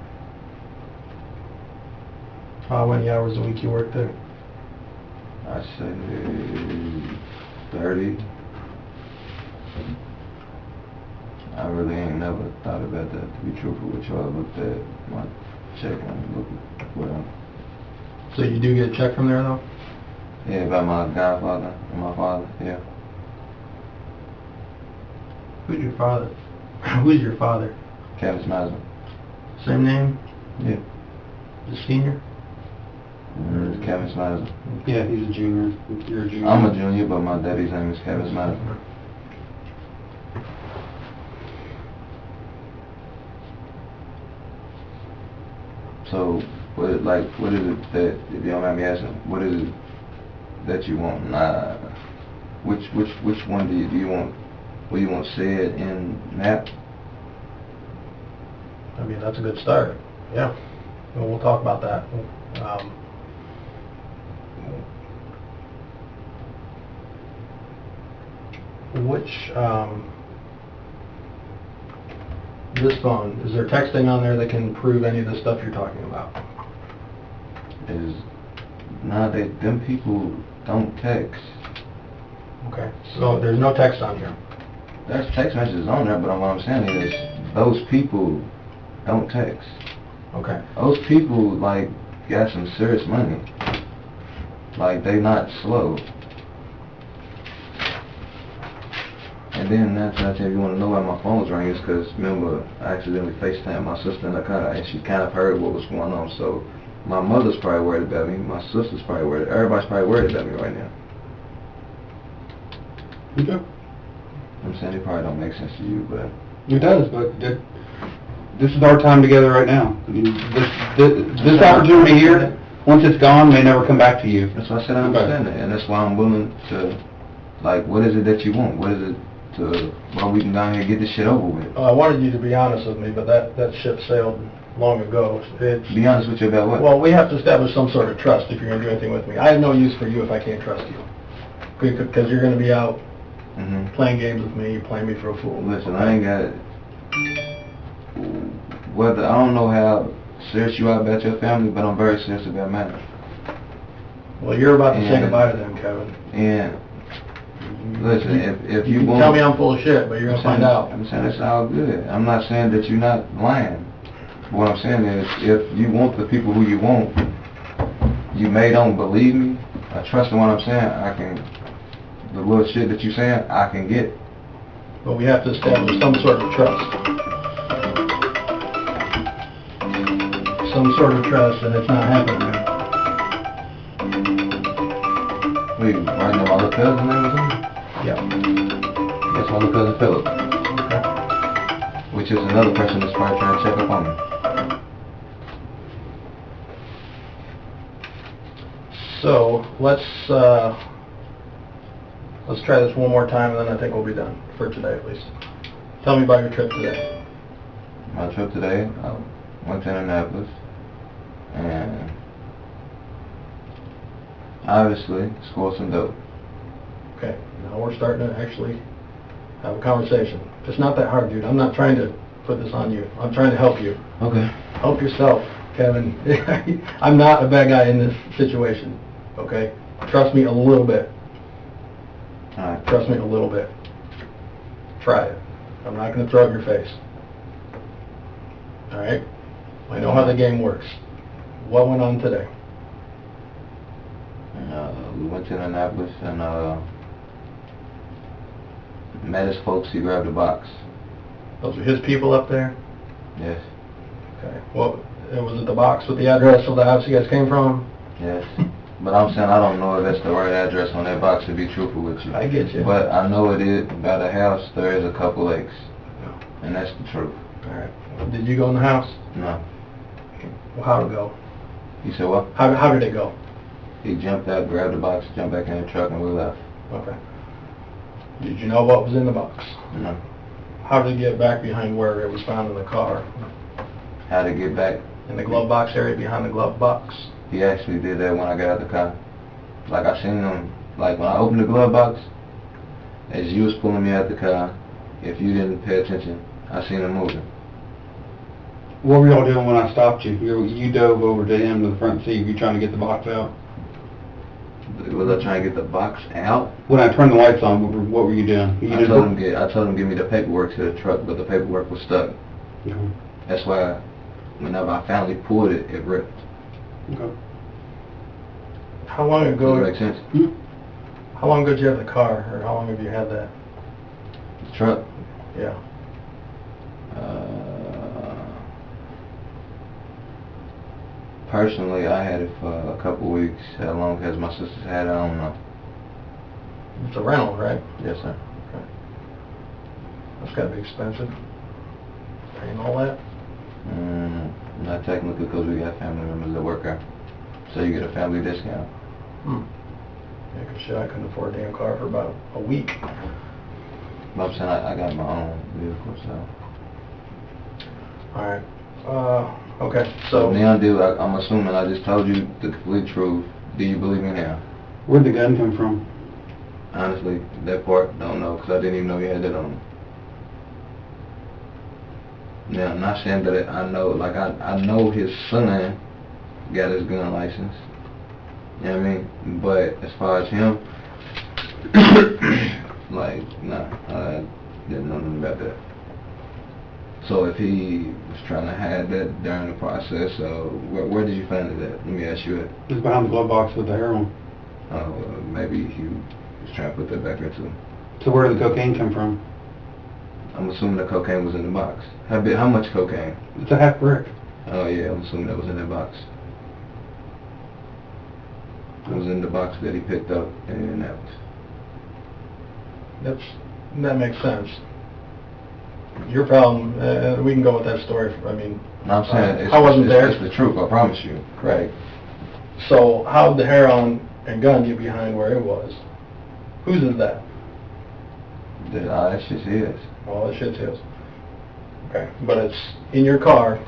How many hours a week you work there? I'd say 30. I really ain't never thought about that, to be truthful with you. I looked at my check and looked at what I'm, So you do get a check from there though? yeah, by my godfather and my father, yeah. Who's your father? (laughs) Who's your father? Kevin Smizer. Same name? Yeah. The senior? Mm, Kevin Smizer. Yeah, he's a junior. You're a junior. I'm a junior, but my daddy's name is Kevin Smizer. So, what is, like, what is it that, if you don't mind me asking, what is it that you want? Nah, which, which, which one do you, do you want, what do you want said in that? I mean, that's a good start. Yeah. Well, we'll talk about that. Um, which, um, this phone, is there texting on there that can prove any of the stuff you're talking about? Is, nah, they, them people don't text. Okay. So there's no text on here. There's text messages on there, but what I'm saying is, those people don't text. Okay. Those people, like, got some serious money. Like, they not slow. And then that's I tell you, you want to know why my phone's ringing is because, remember, I accidentally FaceTimed my sister in the car, and she kind of heard what was going on, so my mother's probably worried about me, my sister's probably worried, everybody's probably worried about me right now. Okay. I'm saying it probably don't make sense to you, but It does, but th- this is our time together right now. I mean, this, this, this opportunity here, once it's gone, may never come back to you. that's why I said I understand it, and that's why I'm willing to, like, what is it that you want? What is it to, well, we can go here and get this shit over with? I wanted you to be honest with me, but that, that ship sailed long ago. It's, Be honest with you about what? well, we have to establish some sort of trust if you're gonna do anything with me. I have no use for you if I can't trust you. Because you're gonna be out hmm playing games with me, playing me for a fool. Listen, I ain't got, whether, I don't know how serious you are about your family, but I'm very serious about mine. Well, you're about to say goodbye to them, Kevin. And, mm-hmm. listen, if, if you can want. Tell me I'm full of shit, but you're gonna find out. I'm saying it's all good. I'm not saying that you're not lying. What I'm saying is, if you want the people who you want, you may don't believe me. I trust in what I'm saying. I can, the little shit that you're saying, I can get. But we have to establish some sort of trust. Some sort of trust, and it's not happening now. Wait, right now my little cousin name is on it? Yeah. That's my little cousin Philip, Okay. which is another person that's probably trying to check up on me. So, let's, uh, let's try this one more time, and then I think we'll be done, for today at least. Tell me about your trip today. My trip today, I went to Indianapolis, and obviously scored some dope. Okay, now we're starting to actually have a conversation. It's not that hard, dude. I'm not trying to put this on you. I'm trying to help you. Okay. Help yourself, Kevin. (laughs) I'm not a bad guy in this situation, okay? Trust me a little bit. Alright. Trust me a little bit. Try it. I'm not gonna throw it in your face. All right? I know how the game works. What went on today? Uh, we went to Indianapolis and uh, met his folks. He grabbed a box. Those are his people up there? Yes, Okay. Uh, was it the box with the address of the house you guys came from? yes. But I'm saying I don't know if that's the right address on that box to be truthful with you. I get you. But I know it is by the house. There is a couple eggs. and that's the truth. All right. Did you go in the house? No. Well, how'd it go? You said what? How, how did it go? He jumped out, grabbed the box, jumped back in the truck, and we left. Okay. Did you know what was in the box? No. How did it get back behind where it was found in the car? How to get back? In the glove box area behind the glove box? He actually did that when I got out the car. Like I seen him, like when I opened the glove box, as you was pulling me out the car, if you didn't pay attention, I seen him moving. What were y'all doing when I stopped you? You, you dove over to him to the front seat. You trying to get the box out? Was I trying to get the box out? When I turned the lights on, what were, what were you doing? You I told him get, I told him give me the paperwork to the truck, but the paperwork was stuck. Okay. That's why whenever I finally pulled it, it ripped. Okay. How long ago? Does ago? that make sense? How long ago did you have the car, or how long have you had that? The truck, Yeah. uh, personally, I had it for a couple weeks. How long has my sisters had it? I don't know. It's a rental, right? Yes, sir. That's gotta be expensive. Paying all that? Mm, not technically because we got family members that work there. So you get a family discount. Hmm. Yeah, 'cause shit, I couldn't afford a damn car for about a week. But I'm saying I, I got my own vehicle, so. Alright, uh, okay, So now, dude, I, I'm assuming I just told you the complete truth. Do you believe me now? Where'd the gun come from? Honestly, that part, don't know, because I didn't even know you had that on. Now, I'm not saying that I know, like, I, I know his son got his gun license. You know what I mean? But as far as him, (coughs) like, nah, I didn't know nothing about that. So if he was trying to hide that during the process, so where, where did you find it at? Let me ask you it. It's behind the glove box with the heroin. Oh, uh, maybe he was trying to put that back into. So where did the cocaine come from? I'm assuming the cocaine was in the box. How big? How much cocaine? It's a half brick. Oh yeah, I'm assuming that was in that box. It was in the box that he picked up and Indianapolis. that's, that makes sense. Your problem, uh, we can go with that story, I mean, I'm saying it's, I wasn't it's, there. it's the truth. I promise you. Right. So how'd the heroin and gun get behind where it was? Whose is that? That ah, that's just his. Well, it shit's his. Okay, but it's in your car,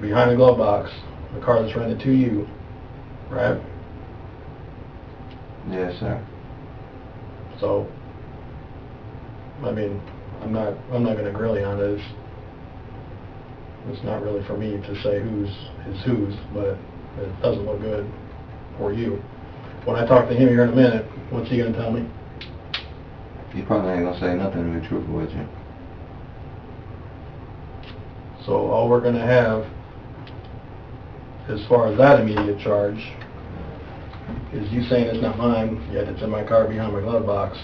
behind the glove box, the car that's rented to you, right? Yes, sir. So, I mean, I'm not, I'm not gonna grill you on it. It's, it's not really for me to say who's is whose, but it doesn't look good for you. When I talk to him here in a minute, what's he gonna tell me? He probably ain't gonna say nothing to be truthful with you. So all we're gonna have, as far as that immediate charge, is you saying it's not mine, yet it's in my car behind my glove box.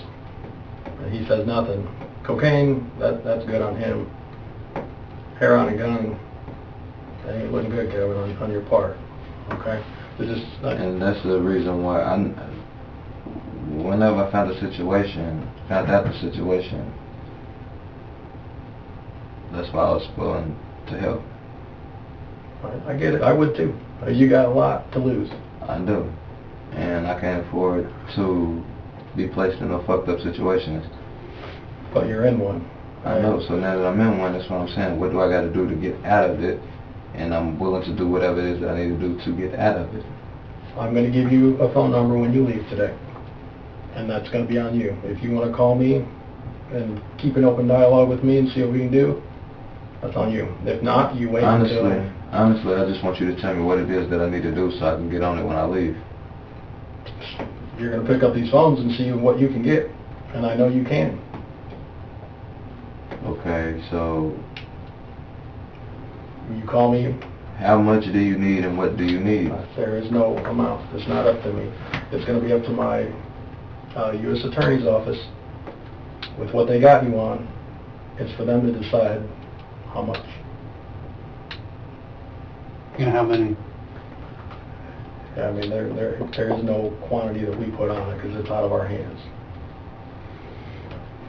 And he says nothing. Cocaine, that, that's good on him. Heroin and gun, that ain't looking good, Kevin, on, on your part, okay? Just, And that's the reason why I, whenever I found a situation, found out the situation, that's why I was willing to help. I get it, I would too. You got a lot to lose. I do. and I can't afford to be placed in a fucked up situations. But you're in one. I know, so now that I'm in one, that's what I'm saying. What do I gotta do to get out of it? And I'm willing to do whatever it is that I need to do to get out of it. I'm gonna give you a phone number when you leave today. And that's gonna be on you. If you wanna call me and keep an open dialogue with me and see what we can do, that's on you. If not, you wait until... Honestly, honestly, I just want you to tell me what it is that I need to do so I can get on it when I leave. You're gonna pick up these phones and see what you can get. And I know you can. Okay, so You call me, how much do you need and what do you need? there is no amount. It's not up to me. It's gonna be up to my, uh, U.S. Attorney's Office with what they got you on. It's for them to decide how much. You know how many? I mean, there, there, there is no quantity that we put on it, because it's out of our hands.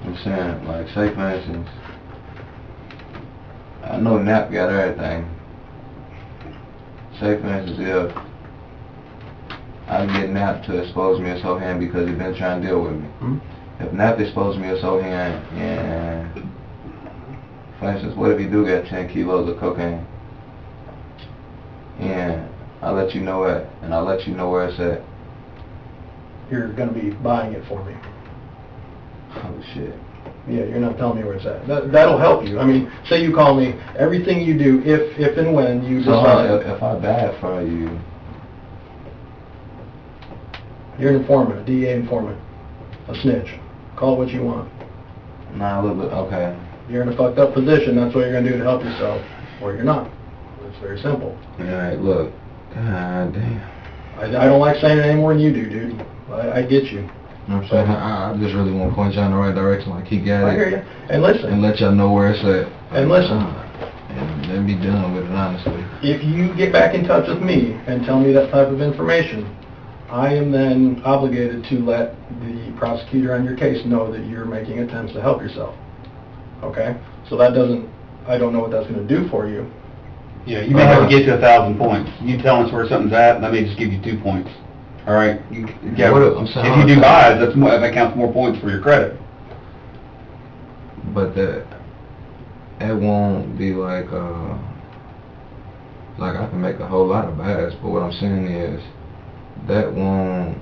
I'm saying, like, say for instance, I know Nap got everything. Say for instance, if I get Nap to expose me as Sohan because he's been trying to deal with me. Hmm? If Nap exposed me as Sohan and, for instance, what if you do get 10 kilos of cocaine? And I let you know it, and I let you know where it's at. You're gonna be buying it for me. Shit. Yeah, you're not telling me where it's at. That, that'll help you. I mean, say you call me, everything you do, if, if and when you So uh, if, decide, if I bad for you, you're an informant, a DEA informant, a snitch. Call it what you want. nah, a little bit, okay. You're in a fucked up position, that's what you're gonna do to help yourself, or you're not. It's very simple. Alright, look. God damn. I, I don't like saying it any more than you do, dude. I, I get you. You know what I'm saying? I, I just really want to point y'all in the right direction, like he got I it. hear you. And listen. And let y'all know where it's at. And listen. Uh, and then be done with it, honestly. if you get back in touch with me and tell me that type of information, I am then obligated to let the prosecutor on your case know that you're making attempts to help yourself. Okay? So that doesn't, I don't know what that's gonna do for you. Yeah, you may have to uh, get to a thousand points. You tell us where something's at, and that may just give you two points. All right? You- Yeah, What if- I'm saying- if you do buys, that's more, that counts more points for your credit. But that, it won't be like, uh, like I can make a whole lot of bags, but what I'm saying is, that won't,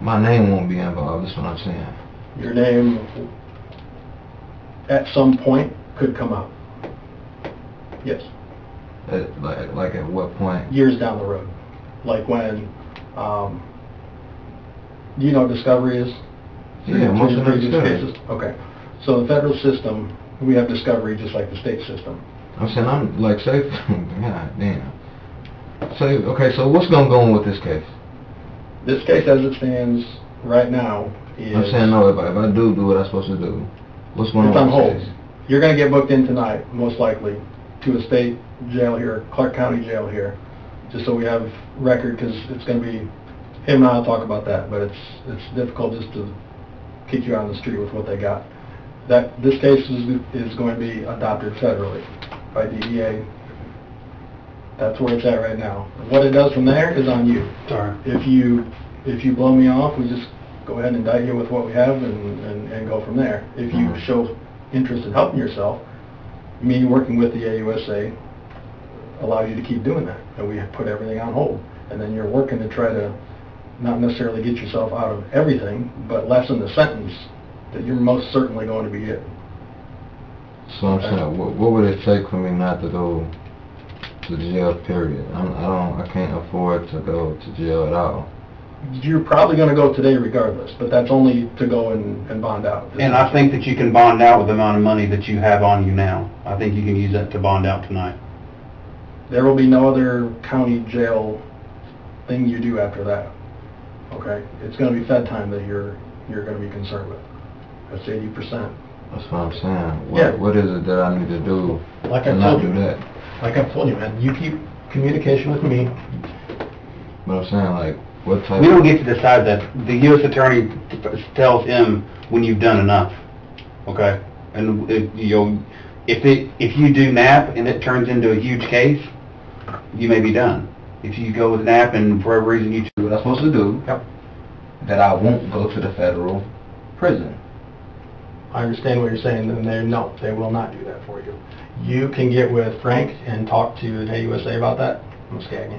my name won't be involved, that's what I'm saying. Your name, at some point, could come out. Yes, At, like, like at what point? years down the road. Like when, um, do you know Discovery is? Yeah, most of Discovery. cases? Okay. So the federal system, we have Discovery just like the state system. I'm saying, I'm like, say, (laughs) god damn. Say, okay, so what's gonna go on with this case? This case as it stands right now is... I'm saying, no, if I, if I do do what I'm supposed to do, what's going It's on on with hold. this case? You're gonna get booked in tonight, most likely, to a state jail here, Clark County Jail here, just so we have record, because it's gonna be, him and I'll talk about that, but it's, it's difficult just to kick you out on the street with what they got. That, this case is, is going to be adopted federally by DEA. That's where it's at right now. What it does from there is on you. Sorry. If you, if you blow me off, we just go ahead and indict you with what we have and, and, and go from there. If you Mhm. show interest in helping yourself, me working with the AUSA allow you to keep doing that, and we put everything on hold. And then you're working to try to not necessarily get yourself out of everything, but lessen the sentence that you're most certainly going to be getting. So I'm saying, what, what would it take for me not to go to jail, period? I'm, I don't, I can't afford to go to jail at all. You're probably gonna go today regardless, but that's only to go and, and bond out. And I think that you can bond out with the amount of money that you have on you now. I think you can use that to bond out tonight. There will be no other county jail thing you do after that, okay? It's gonna be Fed time that you're, you're gonna be concerned with. That's eighty percent. That's what I'm saying. Yeah. What, what is it that I need to do Like I not told do you. that? Like I've told you, man, you keep communication with me. But I'm saying, like, what type? We don't get to decide that. The U.S. Attorney tells him when you've done enough, okay? And if, you know, if it, if you do Nap and it turns into a huge case, you may be done. if you go with an app and for whatever reason you do what I'm supposed to do, Yep. that I won't go to the federal prison. I understand what you're saying, and they, no, they will not do that for you. You can get with Frank and talk to the AUSA about that, Muskogee.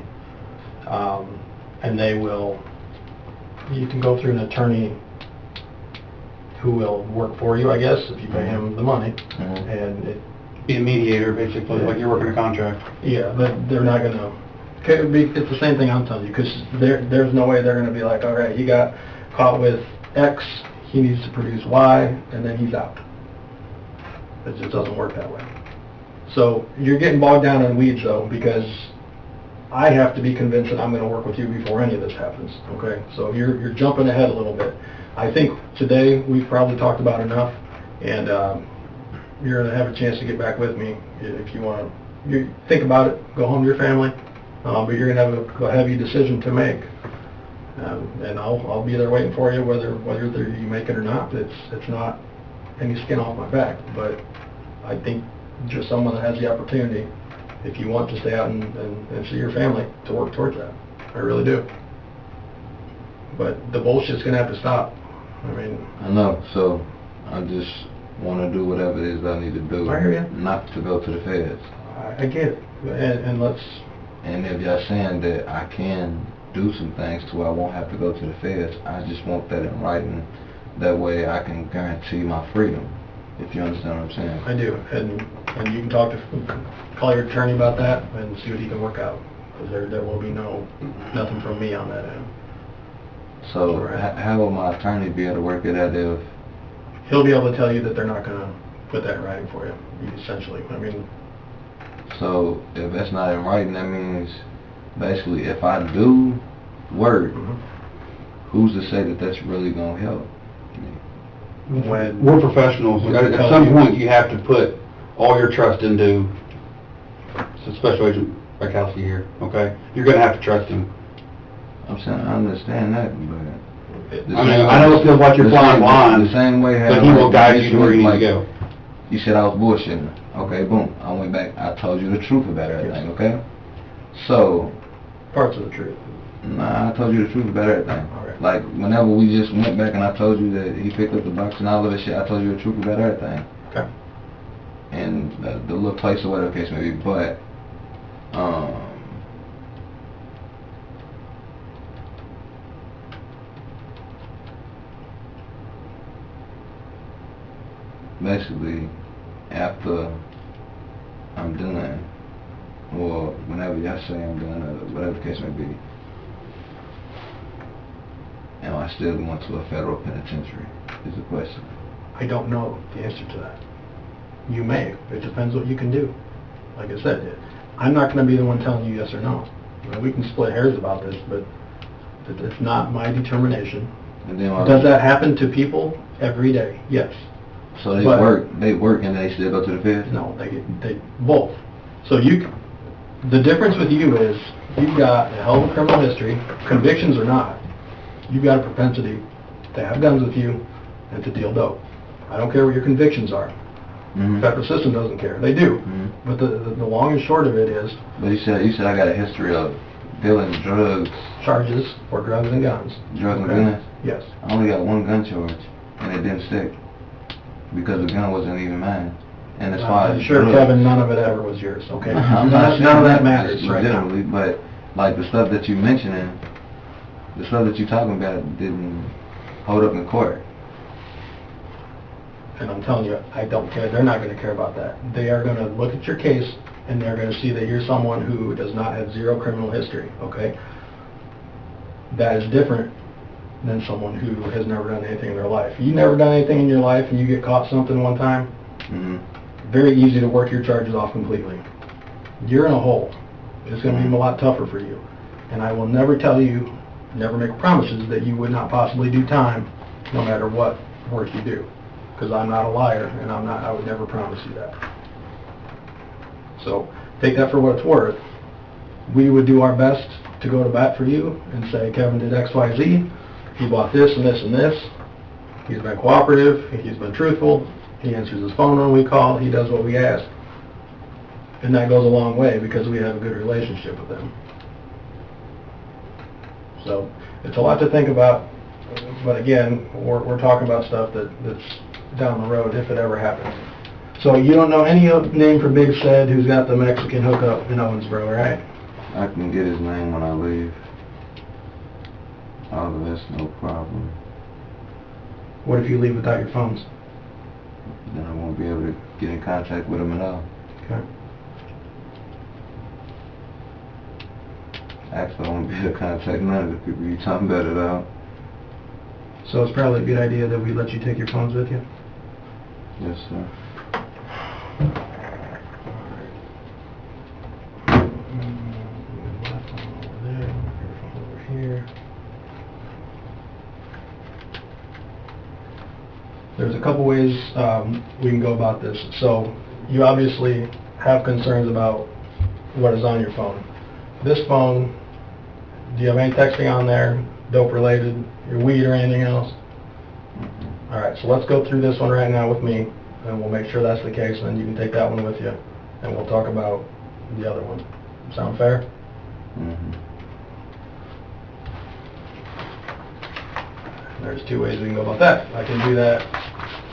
Um, and they will, you can go through an attorney who will work for you, I guess, if you pay him the money. Mhm. And it, be a mediator, basically, like you're working a contract. yeah, but they're not gonna, okay, it'd be, it's the same thing I'm telling you, because there, there's no way they're gonna be like, all right, he got caught with X, he needs to produce Y, and then he's out. It just doesn't work that way. So you're getting bogged down in weeds though, because I have to be convinced that I'm gonna work with you before any of this happens, okay? So you're, you're jumping ahead a little bit. I think today, we've probably talked about enough, and, um, you're gonna have a chance to get back with me if you wanna, you, think about it, go home to your family, uh, but you're gonna have a- a heavy decision to make. Um, and I'll, I'll be there waiting for you, whether, whether you make it or not, it's, it's not any skin off my back, but I think just someone that has the opportunity, if you want to stay out and, and, and see your family, to work towards that. I really do. But the bullshit's gonna have to stop. I mean, I know, so I just wanna do whatever it is I need to do. I hear ya. Not to go to the feds. I, I get it, and, and let's, And if y'all saying that I can do some things to where I won't have to go to the feds, I just want that in writing. That way I can guarantee my freedom, if you understand what I'm saying. I do, and, and you can talk to, call your attorney about that and see what he can work out, because there, there will be no, nothing from me on that end. So Right. h- how will my attorney be able to work it out if, He'll be able to tell you that they're not gonna put that in writing for you, essentially. I mean, so if that's not in writing, that means basically if I do work, mhm. who's to say that that's really gonna help? when, We're professionals. When At at some you- point, you have to put all your trust into so Special Agent Rakowski here, okay? You're gonna have to trust him. I'm saying, I understand that, but... I mean, I know feels like you're flying blind, The same way how... But he will guide you to where you need to like, go. You said I was bullshitting. Okay, boom. I went back. I told you the truth about everything, okay? So, parts of the truth. nah, I told you the truth about everything. Alright. Like, whenever we just went back and I told you that he picked up the box and all of that shit, I told you the truth about everything. Okay. And the, the little place or whatever the case may be, but, um... Basically, after I'm done, or whenever y'all say I'm done, or whatever the case may be, am I still going to a federal penitentiary, is the question. I don't know the answer to that. You may, it depends what you can do. Like I said, I'm not gonna be the one telling you yes or no. I mean, we can split hairs about this, but it's not my determination. And then, Does that happen to people every day? Yes. So they but- work, they work and they still go to the feds? No, they get, they, both. So you, the difference with you is, you've got a hell of a criminal history, convictions or not, you've got a propensity to have guns with you and to deal dope. I don't care what your convictions are. Mhm. The federal system doesn't care. They do. Mhm. But the, the the long and short of it is But you said, you said I got a history of dealing drugs, charges for drugs and guns. drugs and Okay? guns. Yes. I only got one gun charge, and it didn't stick, because the gun wasn't even mine. And as far I'm as sure, drugs- Kevin, none of it ever was yours, okay? (laughs) I'm None not none of that matters right now. legitimately, but like the stuff that you mentioning, the stuff that you're talking about didn't hold up in court. And I'm telling you, I don't care. They're not gonna care about that. They are gonna look at your case, and they're gonna see that you're someone who does not have zero criminal history, okay? That is different than someone who has never done anything in their life. You never done anything in your life and you get caught something one time, hmm very easy to work your charges off completely. You're in a hole. It's gonna be a lot tougher for you. And I will never tell you, never make promises that you would not possibly do time, no matter what work you do. Because I'm not a liar, and I'm not, I would never promise you that. So, take that for what it's worth. We would do our best to go to bat for you and say, Kevin did X, Y, Z, he bought this and this and this, he's been cooperative, he's been truthful, he answers his phone when we call, he does what we ask. And that goes a long way because we have a good relationship with him. So, it's a lot to think about, but again, we're, we're talking about stuff that, that's down the road, if it ever happens. So you don't know any name for Big Said who's got the Mexican hookup in Owensboro, right? I can get his name when I leave. All of that's no problem. What if you leave without your phones? Then I won't be able to get in contact with them at all. Okay. Actually, I won't be able to contact none of the people you talking about at all. So it's probably a good idea that we let you take your phones with you? Yes, sir. There's a couple ways um, we can go about this. So you obviously have concerns about what is on your phone. This phone, do you have any texting on there, dope related, your weed or anything else? All right, so let's go through this one right now with me, and we'll make sure that's the case, and then you can take that one with you, and we'll talk about the other one. Sound fair? Mm-hmm. There's two ways we can go about that. I can do that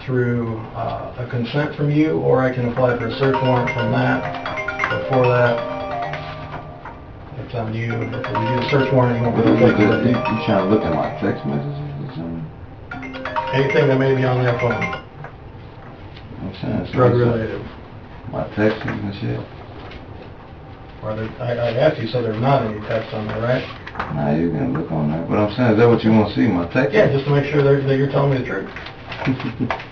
through uh, a consent from you, or I can apply for a search warrant from that. Before that, it's on you. If you do a search warrant, you won't be able to take you, with you. you trying to look at my text messages or something? Anything that may be on their phone, I'm saying. drug related. My texts and shit. Or I, I asked you, so there's not any texts on there, right? Nah, you can look on that. But I'm saying, is that what you want to see, my text? Yeah, just to make sure that that you're telling me the truth. (laughs)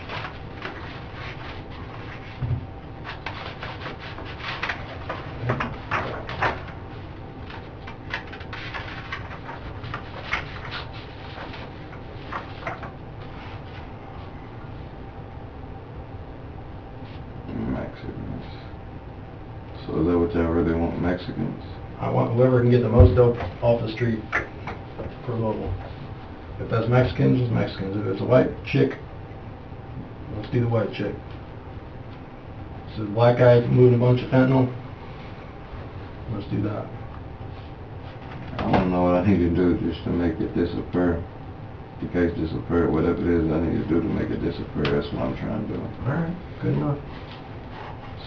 Mexicans. So is that what y'all really want, Mexicans? I whoever can get the most dope off the street for Louisville. If that's Mexicans, it's Mexicans. If it's a white chick, let's do the white chick. If it's a black guy moving a bunch of fentanyl, let's do that. I don't know what I need to do just to make it disappear. The case disappear, whatever it is I need to do to make it disappear, that's what I'm trying to do. All right, good enough.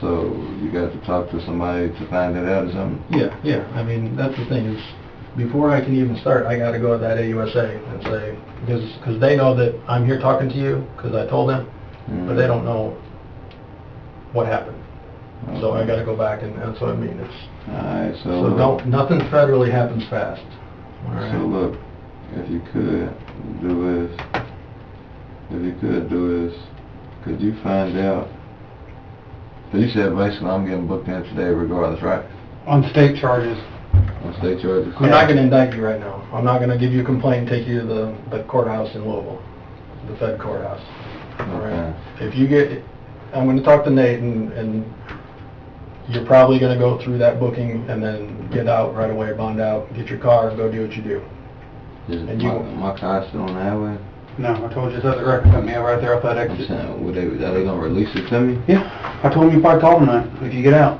So you got to talk to somebody to find it out or something? Yeah, yeah, I mean, that's the thing is, before I can even start, I gotta go to that AUSA and say, because, because they know that I'm here talking to you, because I told them, but they mm-hmm. don't know what happened. So I gotta go back and that's what I mean, it's, Alright, so. so don't, nothing federally happens fast. All right? So look, if you could do is, if you could do is, could you find out? Cause you said basically I'm getting booked in today regardless, right? On state charges, On state charges? I'm not gonna indict you right now. I'm not gonna give you a complaint and take you to the, the courthouse in Louisville, the Fed courthouse. All right? Okay. If you get, I'm gonna talk to Nate and, and you're probably gonna go through that booking and then get out right away, bond out, get your car and go do what you do. Is And you- my, my car's still on the highway? No, I told you it's at the record company, right there off that exit. saying, would they, are they gonna release it to me? Yeah, I told him you probably call tonight, if you get out.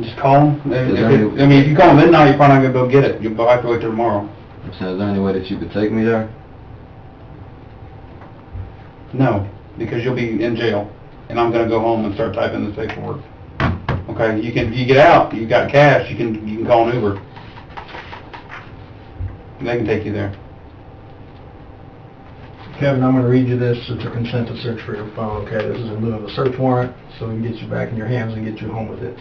Just call them. Is If it- any- I mean, if you call them midnight, you're probably not gonna go get it. You'll have to wait till tomorrow. I'm is there any way that you could take me there? No, because you'll be in jail, and I'm gonna go home and start typing this paperwork. Okay, you can, you get out, you got cash, you can, you can call an Uber. They can take you there. Kevin, I'm gonna read you this. It's a consent to search for your phone, okay? This is in lieu of a search warrant, so we can get you back in your hands and get you home with it.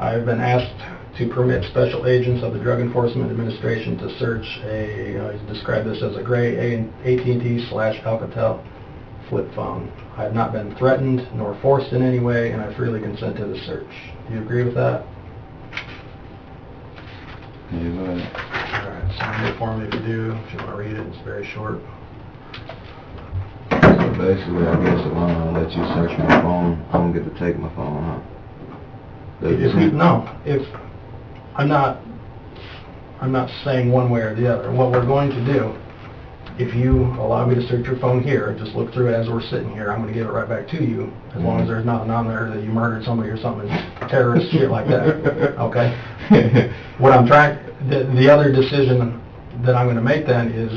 I have been asked to permit special agents of the Drug Enforcement Administration to search a, he's described this as a gray AT&T slash Alcatel flip phone. I have not been threatened nor forced in any way, and I freely consent to the search. Do you agree with that? You go? All right, sign it for me if you do. If you wanna read it, it's very short. Basically, I guess if I'm gonna let you search my phone, I'm gonna get to take my phone, huh? That's If it? no, if, I'm not, I'm not saying one way or the other. What we're going to do, if you allow me to search your phone here, just look through it as we're sitting here, I'm gonna give it right back to you, as long as mm-hmm. there's nothing on there that you murdered somebody or something, terrorist shit like that, (laughs) okay? What I'm trying, the, the other decision that I'm gonna make then is,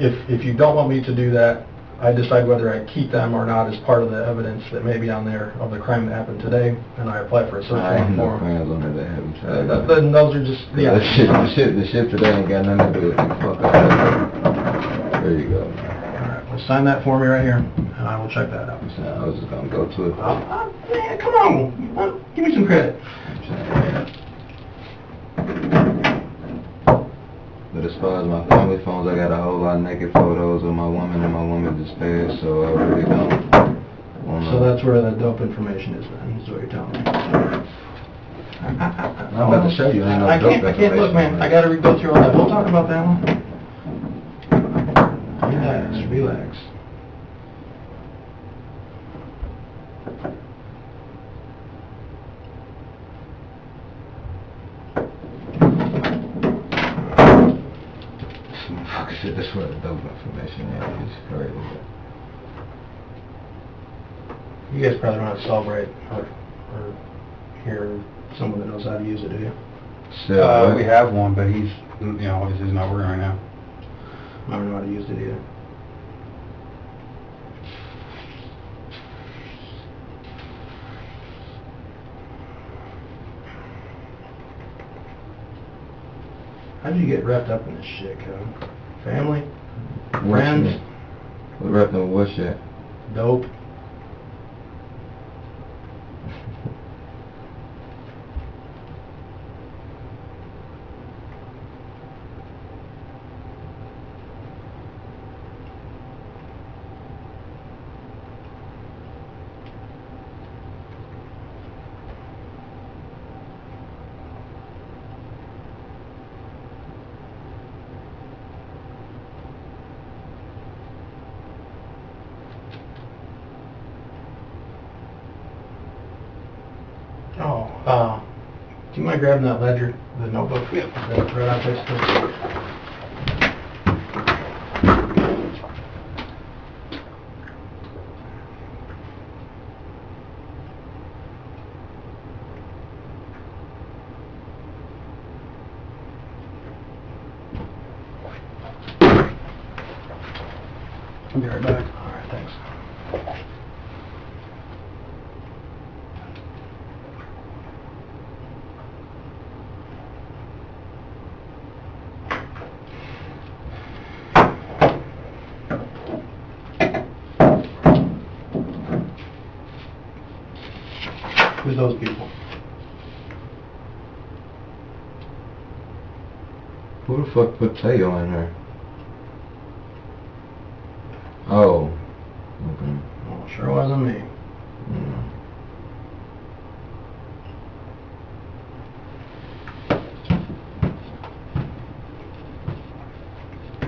if, if you don't want me to do that, I decide whether I keep them or not as part of the evidence that may be on there of the crime that happened today, and I apply for a search I warrant no for 'em. friends on it that haven't Uh, tried. th- Then those are just, The shit, the shit, the shit today ain't got nothing to do with it. Fuck off. There you go. Alright, well, sign that for me right here, and I will check that out. I was just gonna go to it. Uh, uh, Man, come on, Uh, give me some credit. But as far as my family phones, I got a whole lot of naked photos of my woman and my woman just passed, so I really don't wanna... So that's where the dope information is then, is what you're telling me. (laughs) I'm about to show you, ain't no I can't, I can't, look, man. I gotta re- go through all that, we'll talk about that one. Relax, relax. Some fuck shit, that's where the dope information is. You guys probably don't have Cellebrite or, or hear someone that knows how to use it, do you? Still, Uh, we have one, but he's, you know, he's he's not working right now. I don't know how to use it either. How'd you get wrapped up in this shit, Kevin? Family? Shit? What rapping what shit? Dope? Oh, uh, do you mind grabbing that ledger, the notebook? Yep. Right out there. I'll be right back. All right, thanks. Who's those people? Who the fuck put Teo in her? Oh. Okay. Well, sure wasn't me. Mm.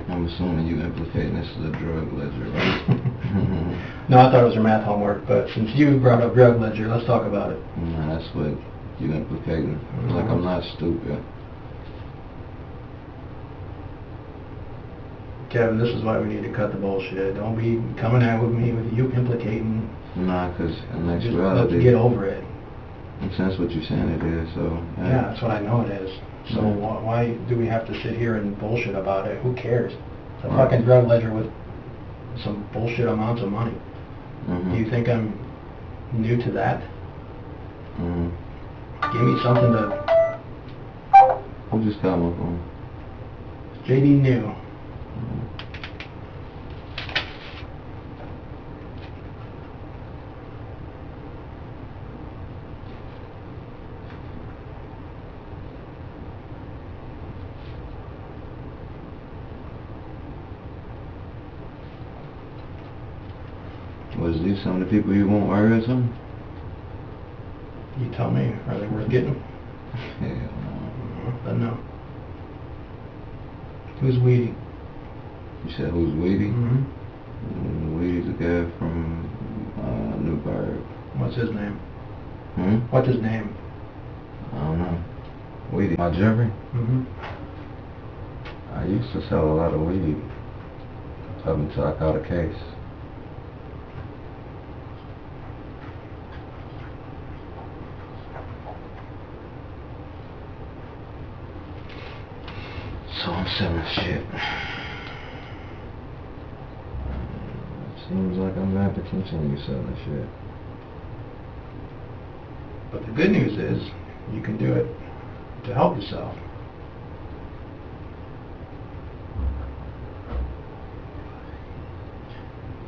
I'm assuming you implicating this is a drug ledger, right? No, I thought it was your math homework, but since you brought up drug ledger, let's talk about it. Nah, that's what you implicating. Like I'm uh-huh. not stupid. Kevin, this is why we need to cut the bullshit. Don't be coming out with me with you implicating. Nah, cause in Just let's get over it. and since what you're saying it is, so. Yeah, that's what I know it is. So wh- why do we have to sit here and bullshit about it? Who cares? It's a Right. fucking drug ledger with some bullshit amounts of money. Mhm. Do you think I'm new to that? Mhm. Give me something to, Who just called my phone? JD new. Was these some of the people you won't worried or something? You tell me, are they worth getting? Hell no. Then no. Who's Weedy? You said who's Weedy? Mm-hmm. Mm, Weedy's a guy from uh, Newburgh. What's his name? Hmm? What's his name? I don't know. Weedy. My Jeffrey? Mm-hmm. I used to sell a lot of weed up until I caught a case. So I'm selling shit. Seems like I'm gonna have to continue selling shit. But the good news is, you can do it to help yourself.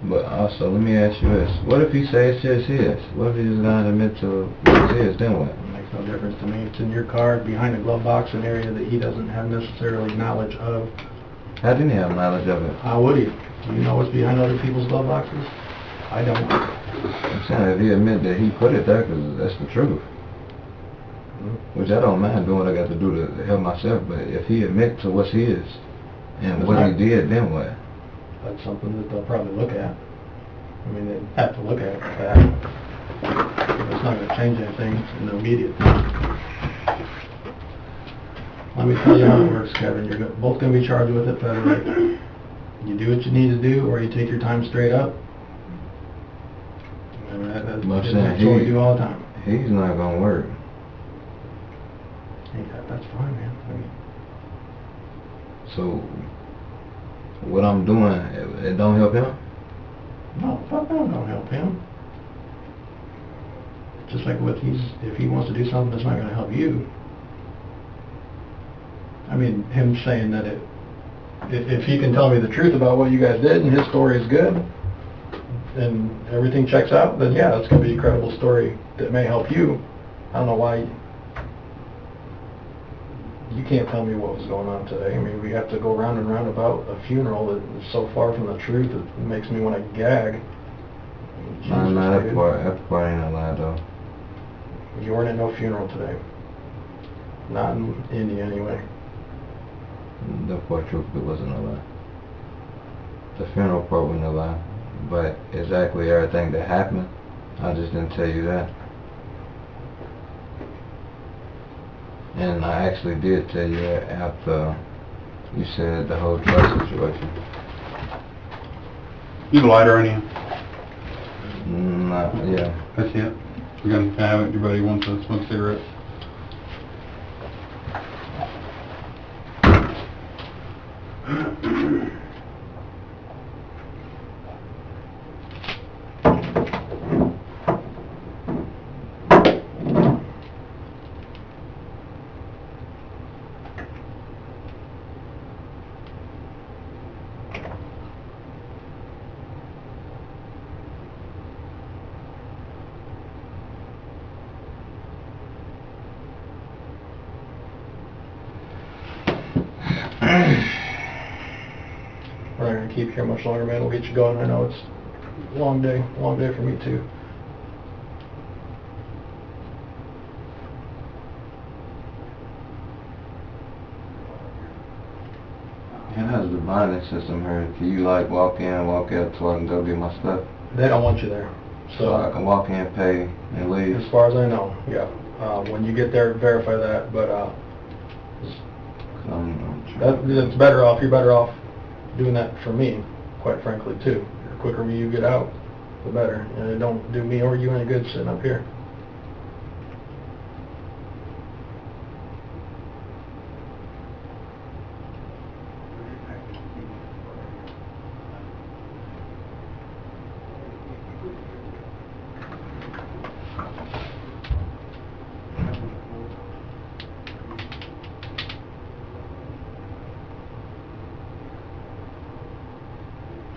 But also, let me ask you this. What if he says it's just his? What if he just not admit to it's his, then what? It makes no difference to me. It's in your car, behind a glove box, an area that he doesn't have necessarily knowledge of. How didn't he have knowledge of it? How would he? Do you know what's behind other people's glove boxes? I don't. I'm saying if he admit that he put it there, 'cause that's the truth. Which I don't mind doing what I got to do to help myself, but if he admit to what's his, and That's what he did, then what? That's something that they'll probably look at. I mean, they have to look at that. It's not gonna change anything in the immediate. Let me tell you how it works, Kevin. You're both gonna be charged with it federally. You do what you need to do, or you take your time straight up. And that, that's, But I'm saying that's what we do all the time. He's not gonna work. Hey, that- That's fine, man. I mean, So, what I'm doing, it, it don't help him? No, fuck no, don't help him. Just like what he's, if he wants to do something that's not gonna help you. I mean, him saying that it, if, if he can tell me the truth about what you guys did and his story is good, and everything checks out, then yeah, that's gonna be a credible story that may help you. I don't know why you can't tell me what was going on today. I mean, we have to go round and round about a funeral that is so far from the truth, it makes me wanna gag. No, Jesus, no, that dude. part, that part ain't though. You weren't at no funeral today. Not in India, anyway. The part truth, it wasn't a lie. The funeral part wasn't a lie, but exactly everything that happened, I just didn't tell you that. And I actually did tell you that after you said the whole drug situation. You have a lighter in you? Mm, Not, yeah. That's it. We're gonna have everybody wants to smoke cigarettes. (clears throat) We're not gonna keep you here much longer, man. We'll get you going. I know it's a long day, long day for me too. How's the bonding system here? Can you like walk in, walk out so I can go get my stuff? They don't want you there. So I can walk in, pay, and leave? as far as I know, yeah. Uh, when you get there, verify that, but, uh, 'Cause I'm- I'm that, it's better off, you're better off doing that for me, quite frankly, too. The quicker you get out, the better. And it don't do me or you any good sitting up here.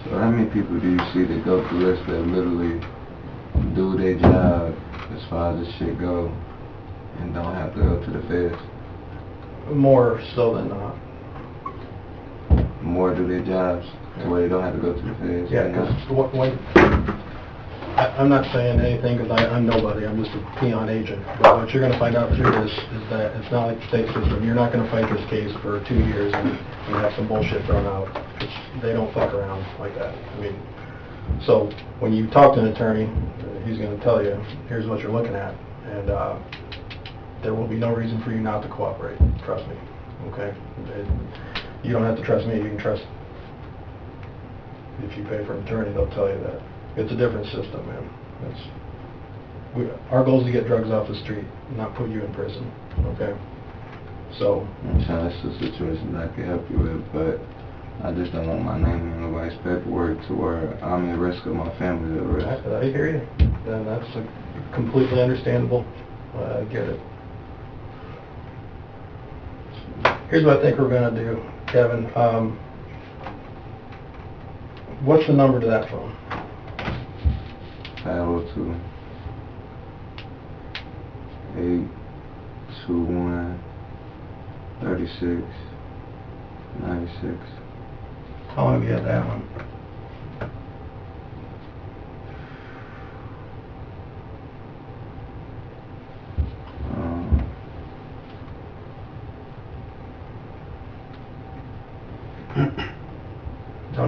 So how many people do you see that go through this that literally do their job as far as this shit go and don't have to go to the feds? More so than not. More do their jobs to where they don't have to go to the feds? Yeah, because what, what, I, I'm not saying anything because I'm nobody, I'm just a peon agent. But what you're gonna find out through this is that it's not like the state system. You're not gonna fight this case for two years and, and have some bullshit thrown out. It's, they don't fuck around like that. I mean, so when you talk to an attorney, he's gonna tell you, here's what you're looking at. And, uh, there will be no reason for you not to cooperate, trust me, okay? And You don't have to trust me, you can trust if you pay for an attorney, they'll tell you that. It's a different system, man. It's, we, our goal is to get drugs off the street, not put you in prison, okay? So, that's the situation that I can help you with, but I just don't want my name in nobody's paperwork to where I'm at risk of my family at risk. I, I hear you. Then that's a completely understandable. Uh, I get it. Here's what I think we're gonna do, Kevin. Um, what's the number to that phone? Dial to eight two one thirty six ninety six. How long have you had that one? Um,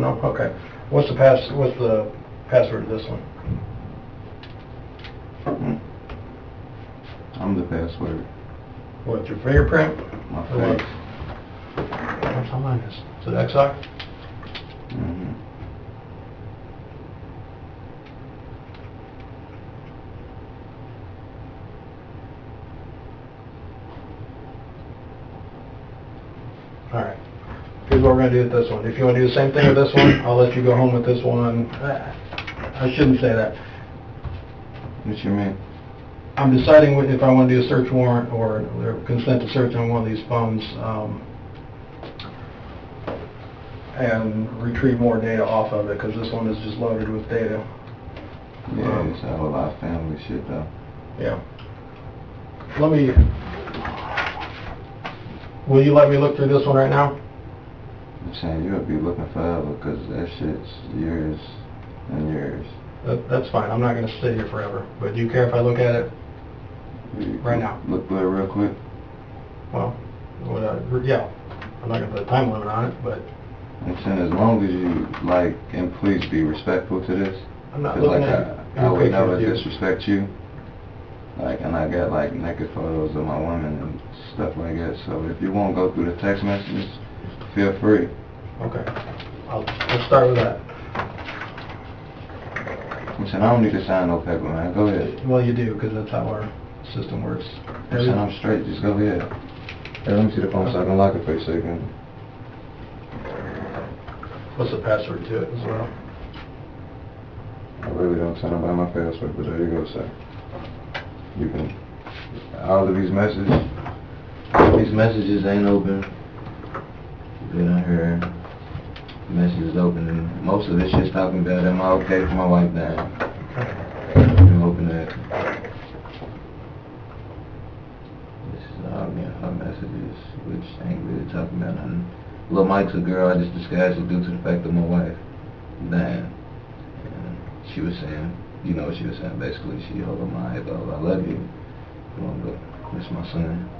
Don't? Okay. What's the pass, what's the password to this one? I'm the password. What's your fingerprint? My face. What's on mine is? It XR? hmm All right. What we're gonna do with this one. If you wanna do the same thing with this one, I'll let you go home with this one. I shouldn't say that. What you mean? I'm deciding if I wanna do a search warrant or or consent to search on one of these phones, um, and retrieve more data off of it, because this one is just loaded with data. Yeah, Um, it's a whole lot of family shit though. Yeah. Let me, will you let me look through this one right now? I'm saying you'll be looking forever because that shit's years and years. That, that's fine, I'm not gonna sit here forever, but do you care if I look at it? You- Right now. Look through it real quick. Well, what I- yeah, I'm not gonna put a time limit on it, but I'm saying as long as you like, and please be respectful to this. I'm not looking like, at I, I would never you. disrespect you. Like, and I got like naked photos of my women and stuff like that. So if you won't go through the text messages, feel free. Okay, I'll, let's start with that. Saying I don't need to sign no paper, man. Go ahead. Well, you do, because that's how our system works. I'm I'm straight. Just go ahead. Hey, let me see the phone so I can lock it for a second. What's the password to it as well? I really don't tell nobody my password, but there you go, sir. You can, all of these messages, these messages ain't open. Get on here, messages open, and most of this shit's talking about, am I okay for my wife dying? You open it. This is all, you know, her messages, which ain't really talking about nothing. Lil Mike's a girl, I just disguised it due to the fact of my wife dying. And she was saying, you know what she was saying, basically, she held up my head, I love you. You know, but this my son.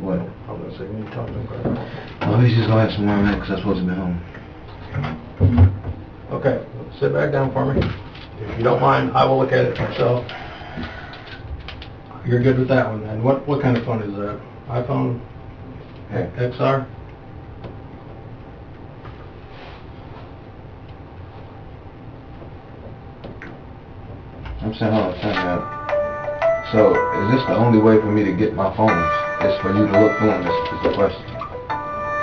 What? I was gonna say, you talk to him. Oh, he's just gonna have some more because I'm supposed to be home. Okay, sit back down for me. If you don't mind, I will look at it myself. You're good with that one, then. What, what kind of phone is that? iPhone Hey. XR? I'm saying, hold on, time out. So, is this the only way for me to get my phones? Is for you to look through them, is, is the question.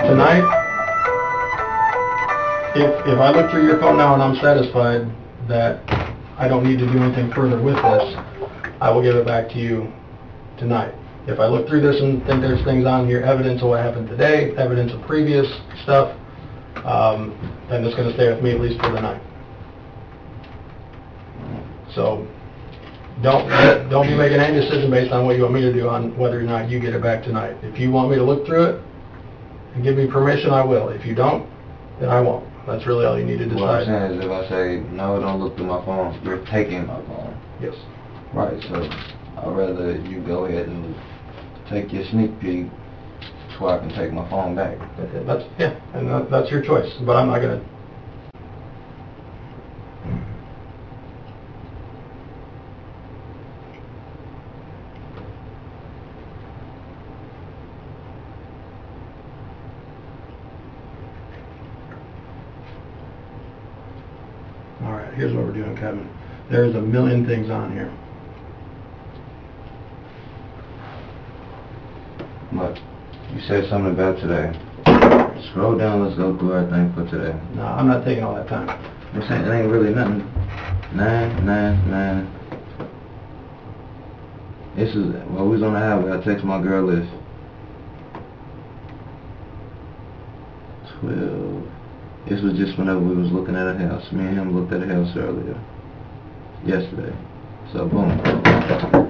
Tonight, if, if I look through your phone now and I'm satisfied that I don't need to do anything further with this, I will give it back to you tonight. If I look through this and think there's things on here, evidence of what happened today, evidence of previous stuff, um, then it's gonna stay with me at least for the night. So, don't, don't be making any decision based on what you want me to do on whether or not you get it back tonight. If you want me to look through it, and give me permission, I will. If you don't, then I won't. That's really all you need to decide. What I'm saying is if I say, no, don't look through my phone, you're taking my phone. Yes. Right, so I'd rather you go ahead and take your sneak peek so I can take my phone back. That's, yeah, and that- that's your choice, but I'm not gonna, all right, what Kevin. There's a million things on here. But you said something about today. Scroll down, let's go through everything for today. No, I'm not taking all that time. I'm saying it ain't really nothing. Nine, nine, nine. This is, while we was on the highway, I text my girl this. Twelve. This was just whenever we was looking at a house. Me and him looked at a house earlier. Yesterday. So boom.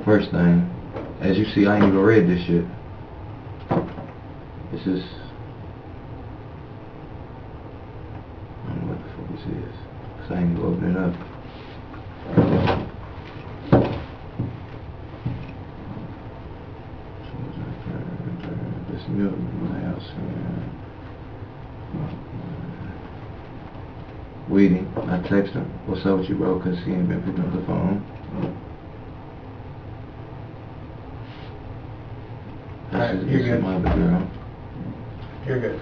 First thing. As you see, I ain't even read this shit. This is I don't know what the fuck this is. Cause I ain't even open it up. This milk in my house. I text him. What's up with you, bro? Cause he ain't been picking up the phone. This you're good. my girl. You're good.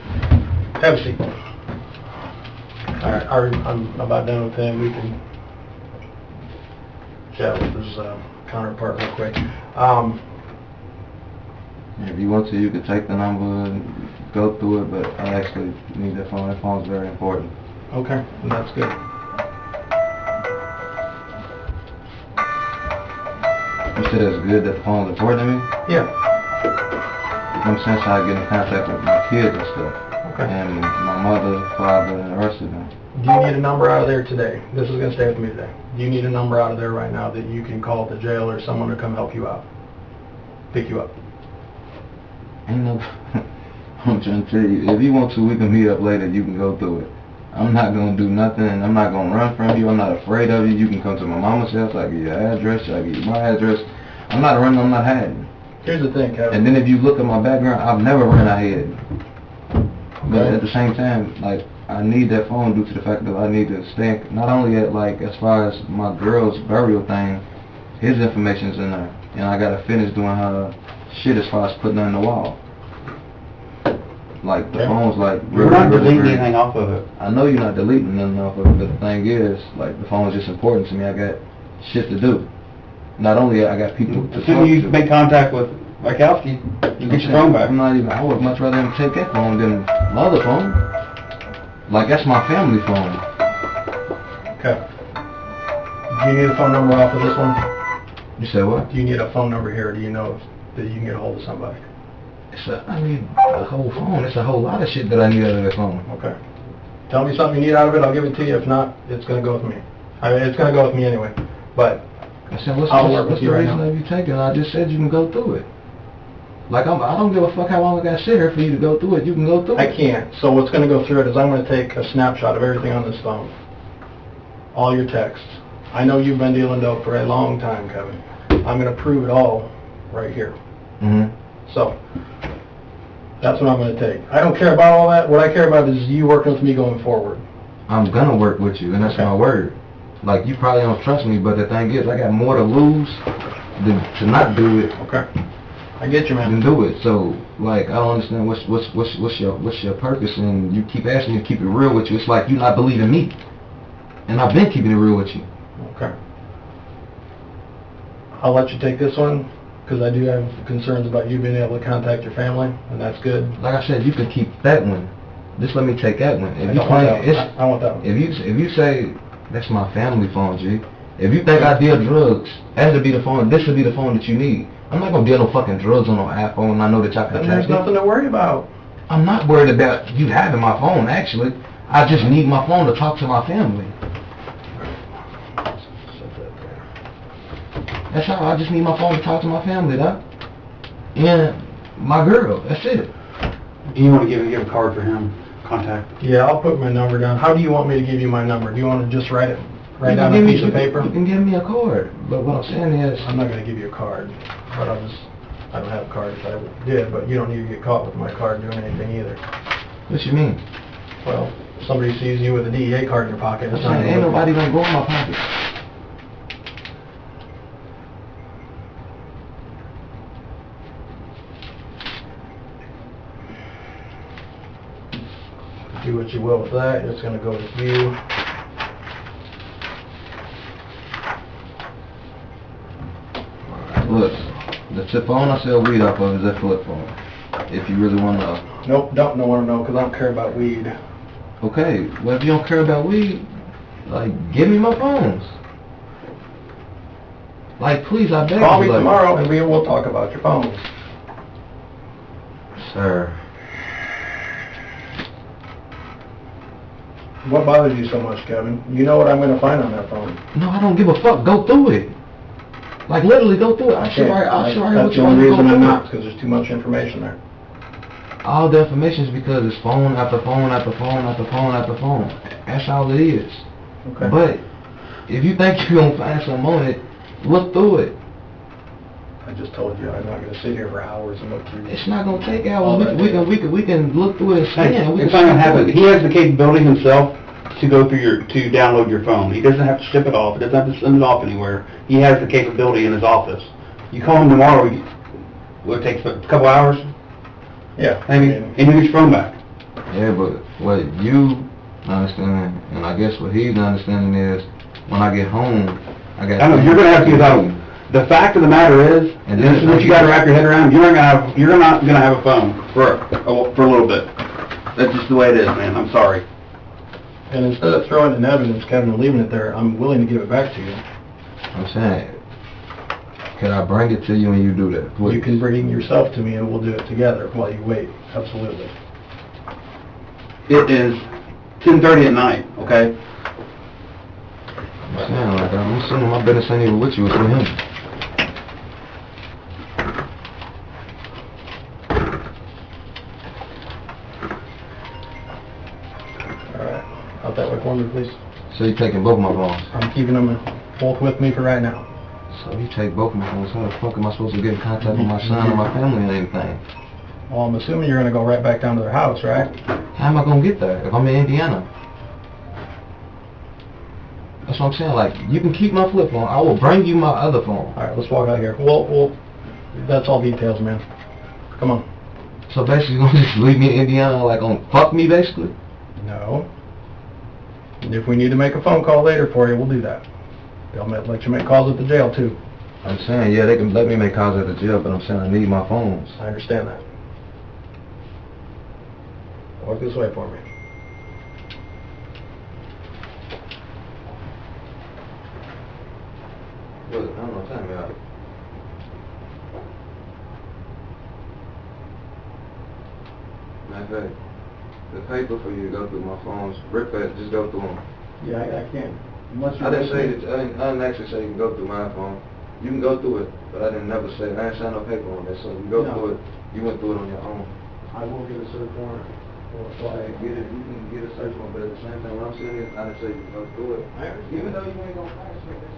Have a seat. All right, are- I'm about done with him, we can chat with his uh, counterpart real quick. Um, If you want to, you could take the number and go through it, but I actually need that phone. That phone's very important. Okay, that's good. You said it's good that the phone's important to me? Yeah, I'm saying how I get in contact with my kids and stuff. okay. And my mother, father, and the rest of them. Do you need a number out of there today? This is gonna stay with me today. Do you need a number out of there right now that you can call the jail or someone to come help you out? Pick you up? Ain't no... (laughs) I'm trying to tell you, if you want to, we can meet up later. You can go through it. I'm not gonna do nothing. I'm not gonna run from you. I'm not afraid of you. You can come to my mama's house. I give you your address. I give you my address. I'm not running. I'm not hiding. Here's the thing, Kevin. And then if you look at my background, I've never ran ahead. But at the same time, like I need that phone due to the fact that I need to stay not only at like as far as my girl's burial thing, his information's in there, and I gotta finish doing her shit as far as putting her in the wall. Like the Okay. phone's like We're really, not really, deleting anything off of it. I know you're not deleting nothing off of it, but the thing is, like the phone's just important to me. I got shit to do. Not only I got people to soon as you to. make contact with Rakowski, you get your phone back. I'm not even, I would much rather him take that phone than my other phone. Like, that's my family phone. Okay. Do you need a phone number off of this one? You said what? Do you need a phone number here, or do you know that you can get a hold of somebody? It's a, I need a whole phone. It's a whole lot of shit that I need out of this phone. Okay. Tell me something you need out of it, I'll give it to you. If not, it's gonna go with me. I mean, it's gonna go with me anyway, but, I said, what's, I'll what's, what's the you right reason now. of you taking it? I just said you can go through it. Like, I'm, I don't give a fuck how long I gotta sit here for you to go through it. You can go through I it. I can't. So what's gonna go through it is I'm gonna take a snapshot of everything on this phone. All your texts. I know you've been dealing dope for a long time, Kevin. I'm gonna prove it all right here. Mm -hmm. So, that's what I'm gonna take. I don't care about all that. What I care about is you working with me going forward. I'm gonna work with you, and that's Okay. my word. Like, you probably don't trust me, but the thing is, I got more to lose than to not do it Okay. I get you, man. and man. do it. So, like, I don't understand what's what's what's what's your what's your purpose, and you keep asking me to keep it real with you. It's like you not believing me, and I've been keeping it real with you. Okay. I'll let you take this one, because I do have concerns about you being able to contact your family, and that's good. Like I said, you can keep that one. Just let me take that one. I If you want that one. it's, I I want that one. if you if you say that's my family phone, G. If you think I deal drugs, that should be the phone. This should be the phone that you need. I'm not gonna deal no fucking drugs on no iPhone. I know that y'all can And there's nothing to worry about. I'm not worried about you having my phone, actually. I just need my phone to talk to my family. That's all. I just need my phone to talk to my family, though. And my girl. That's it. Do you want to give, give a card for him, contact? Yeah, I'll put my number down. How do you want me to give you my number? Do you want to just write it, write You can down a give me- piece of you can- paper? You can give me a card. But what I'm saying is, I'm not gonna give you a card, but I'll just, I don't have a card if I did, but you don't need to get caught with my card doing anything either. what you mean? Well, somebody sees you with a DEA card in your pocket, I'm it's not saying ain't nobody gonna go in my pocket. do what you will with that, it's gonna go with you. Look, the tip phone I sell weed off of is that flip phone. if you really wanna, know. Nope, don't know, wanna know, because I don't care about weed. okay, well, if you don't care about weed, like, give me my phones. Like, please, I beg Call me you, like- tomorrow and we will talk about your phones. Sir, What bothers you so much, Kevin? You know what I'm gonna find on that phone. no, I don't give a fuck, go through it. Like, literally, go through it, I'll show you, I'll show you what That's the only reason I'm not, because there's too much information there. All the information is because it's phone after phone after phone after phone after phone. That's all it is. Okay. But if you think (laughs) you're gonna find something on it, look through it. I just told you, I'm not gonna sit here for hours and look through. It's not gonna take hours. that We, we can we can we can look through it and Hey, scan. It's not gonna happen. He has the capability himself to go through your, to download your phone. He doesn't have to ship it off, he doesn't have to send it off anywhere. He has the capability in his office. You call him tomorrow, you- what, it takes a couple hours, Yeah. maybe, and you get your phone back. Yeah, but what you understand, and I guess what he's understanding is, when I get home, I got. I know, you're gonna have to get out. The fact of the matter is, And and this is what you gotta wrap your head around, you're not gonna have, you're not gonna have a phone for, a- for a little bit. That's just the way it is, man, I'm sorry. And instead of throwing it in evidence, Kevin, and leaving it there, I'm willing to give it back to you. I'm saying, can I bring it to you and you do that, please? You can bring yourself to me and we'll do it together while you wait. Absolutely. It is ten-thirty at night, okay? I'm saying, like, I'm assuming my business ain't even with you, it's with him. All right. Out that way for me, please. So you're taking both my phones? I'm keeping them both with me for right now. So you take both my phones, how the fuck am I supposed to get in contact with my son or my family and anything? Well, I'm assuming you're gonna go right back down to their house, right? How am I gonna get there if I'm in Indiana? That's what I'm saying, like, you can keep my flip phone, I will bring you my other phone. All right, let's walk out here. Well, well, that's all details, man. Come on. So basically, you're gonna (laughs) just leave me in Indiana, like, on fuck me, basically? No. And if we need to make a phone call later for you, we'll do that. They'll let you make calls at the jail too. I'm saying, yeah, they can let me make calls at the jail, but I'm saying I need my phones. I understand that. Walk this way for me. Look, I don't know, tell me out. Matter of fact, the paper for you to go through my phones, rip that, just go through them. Yeah, I, I can. Unless I didn't say that, I didn't, I didn't actually say you can go through my phone. You can go through it, but I didn't never say, I didn't sign no paper on that, so you go No. through it, you went through it on your own. I will get a search warrant. Like, get it, you can get a search warrant, but at the same time, what I'm saying is, I didn't say you can go through it. I understand. Even though you ain't gonna pass it,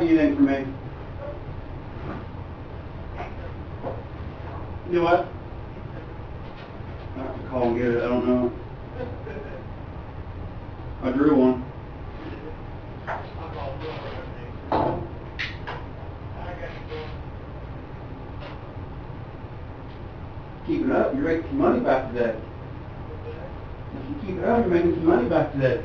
that's Mark, anything for me? You know what? I have to call and get it, I don't know. I drew one. Keep it up, you're making some money back today. If you keep it up, you're making some money back today.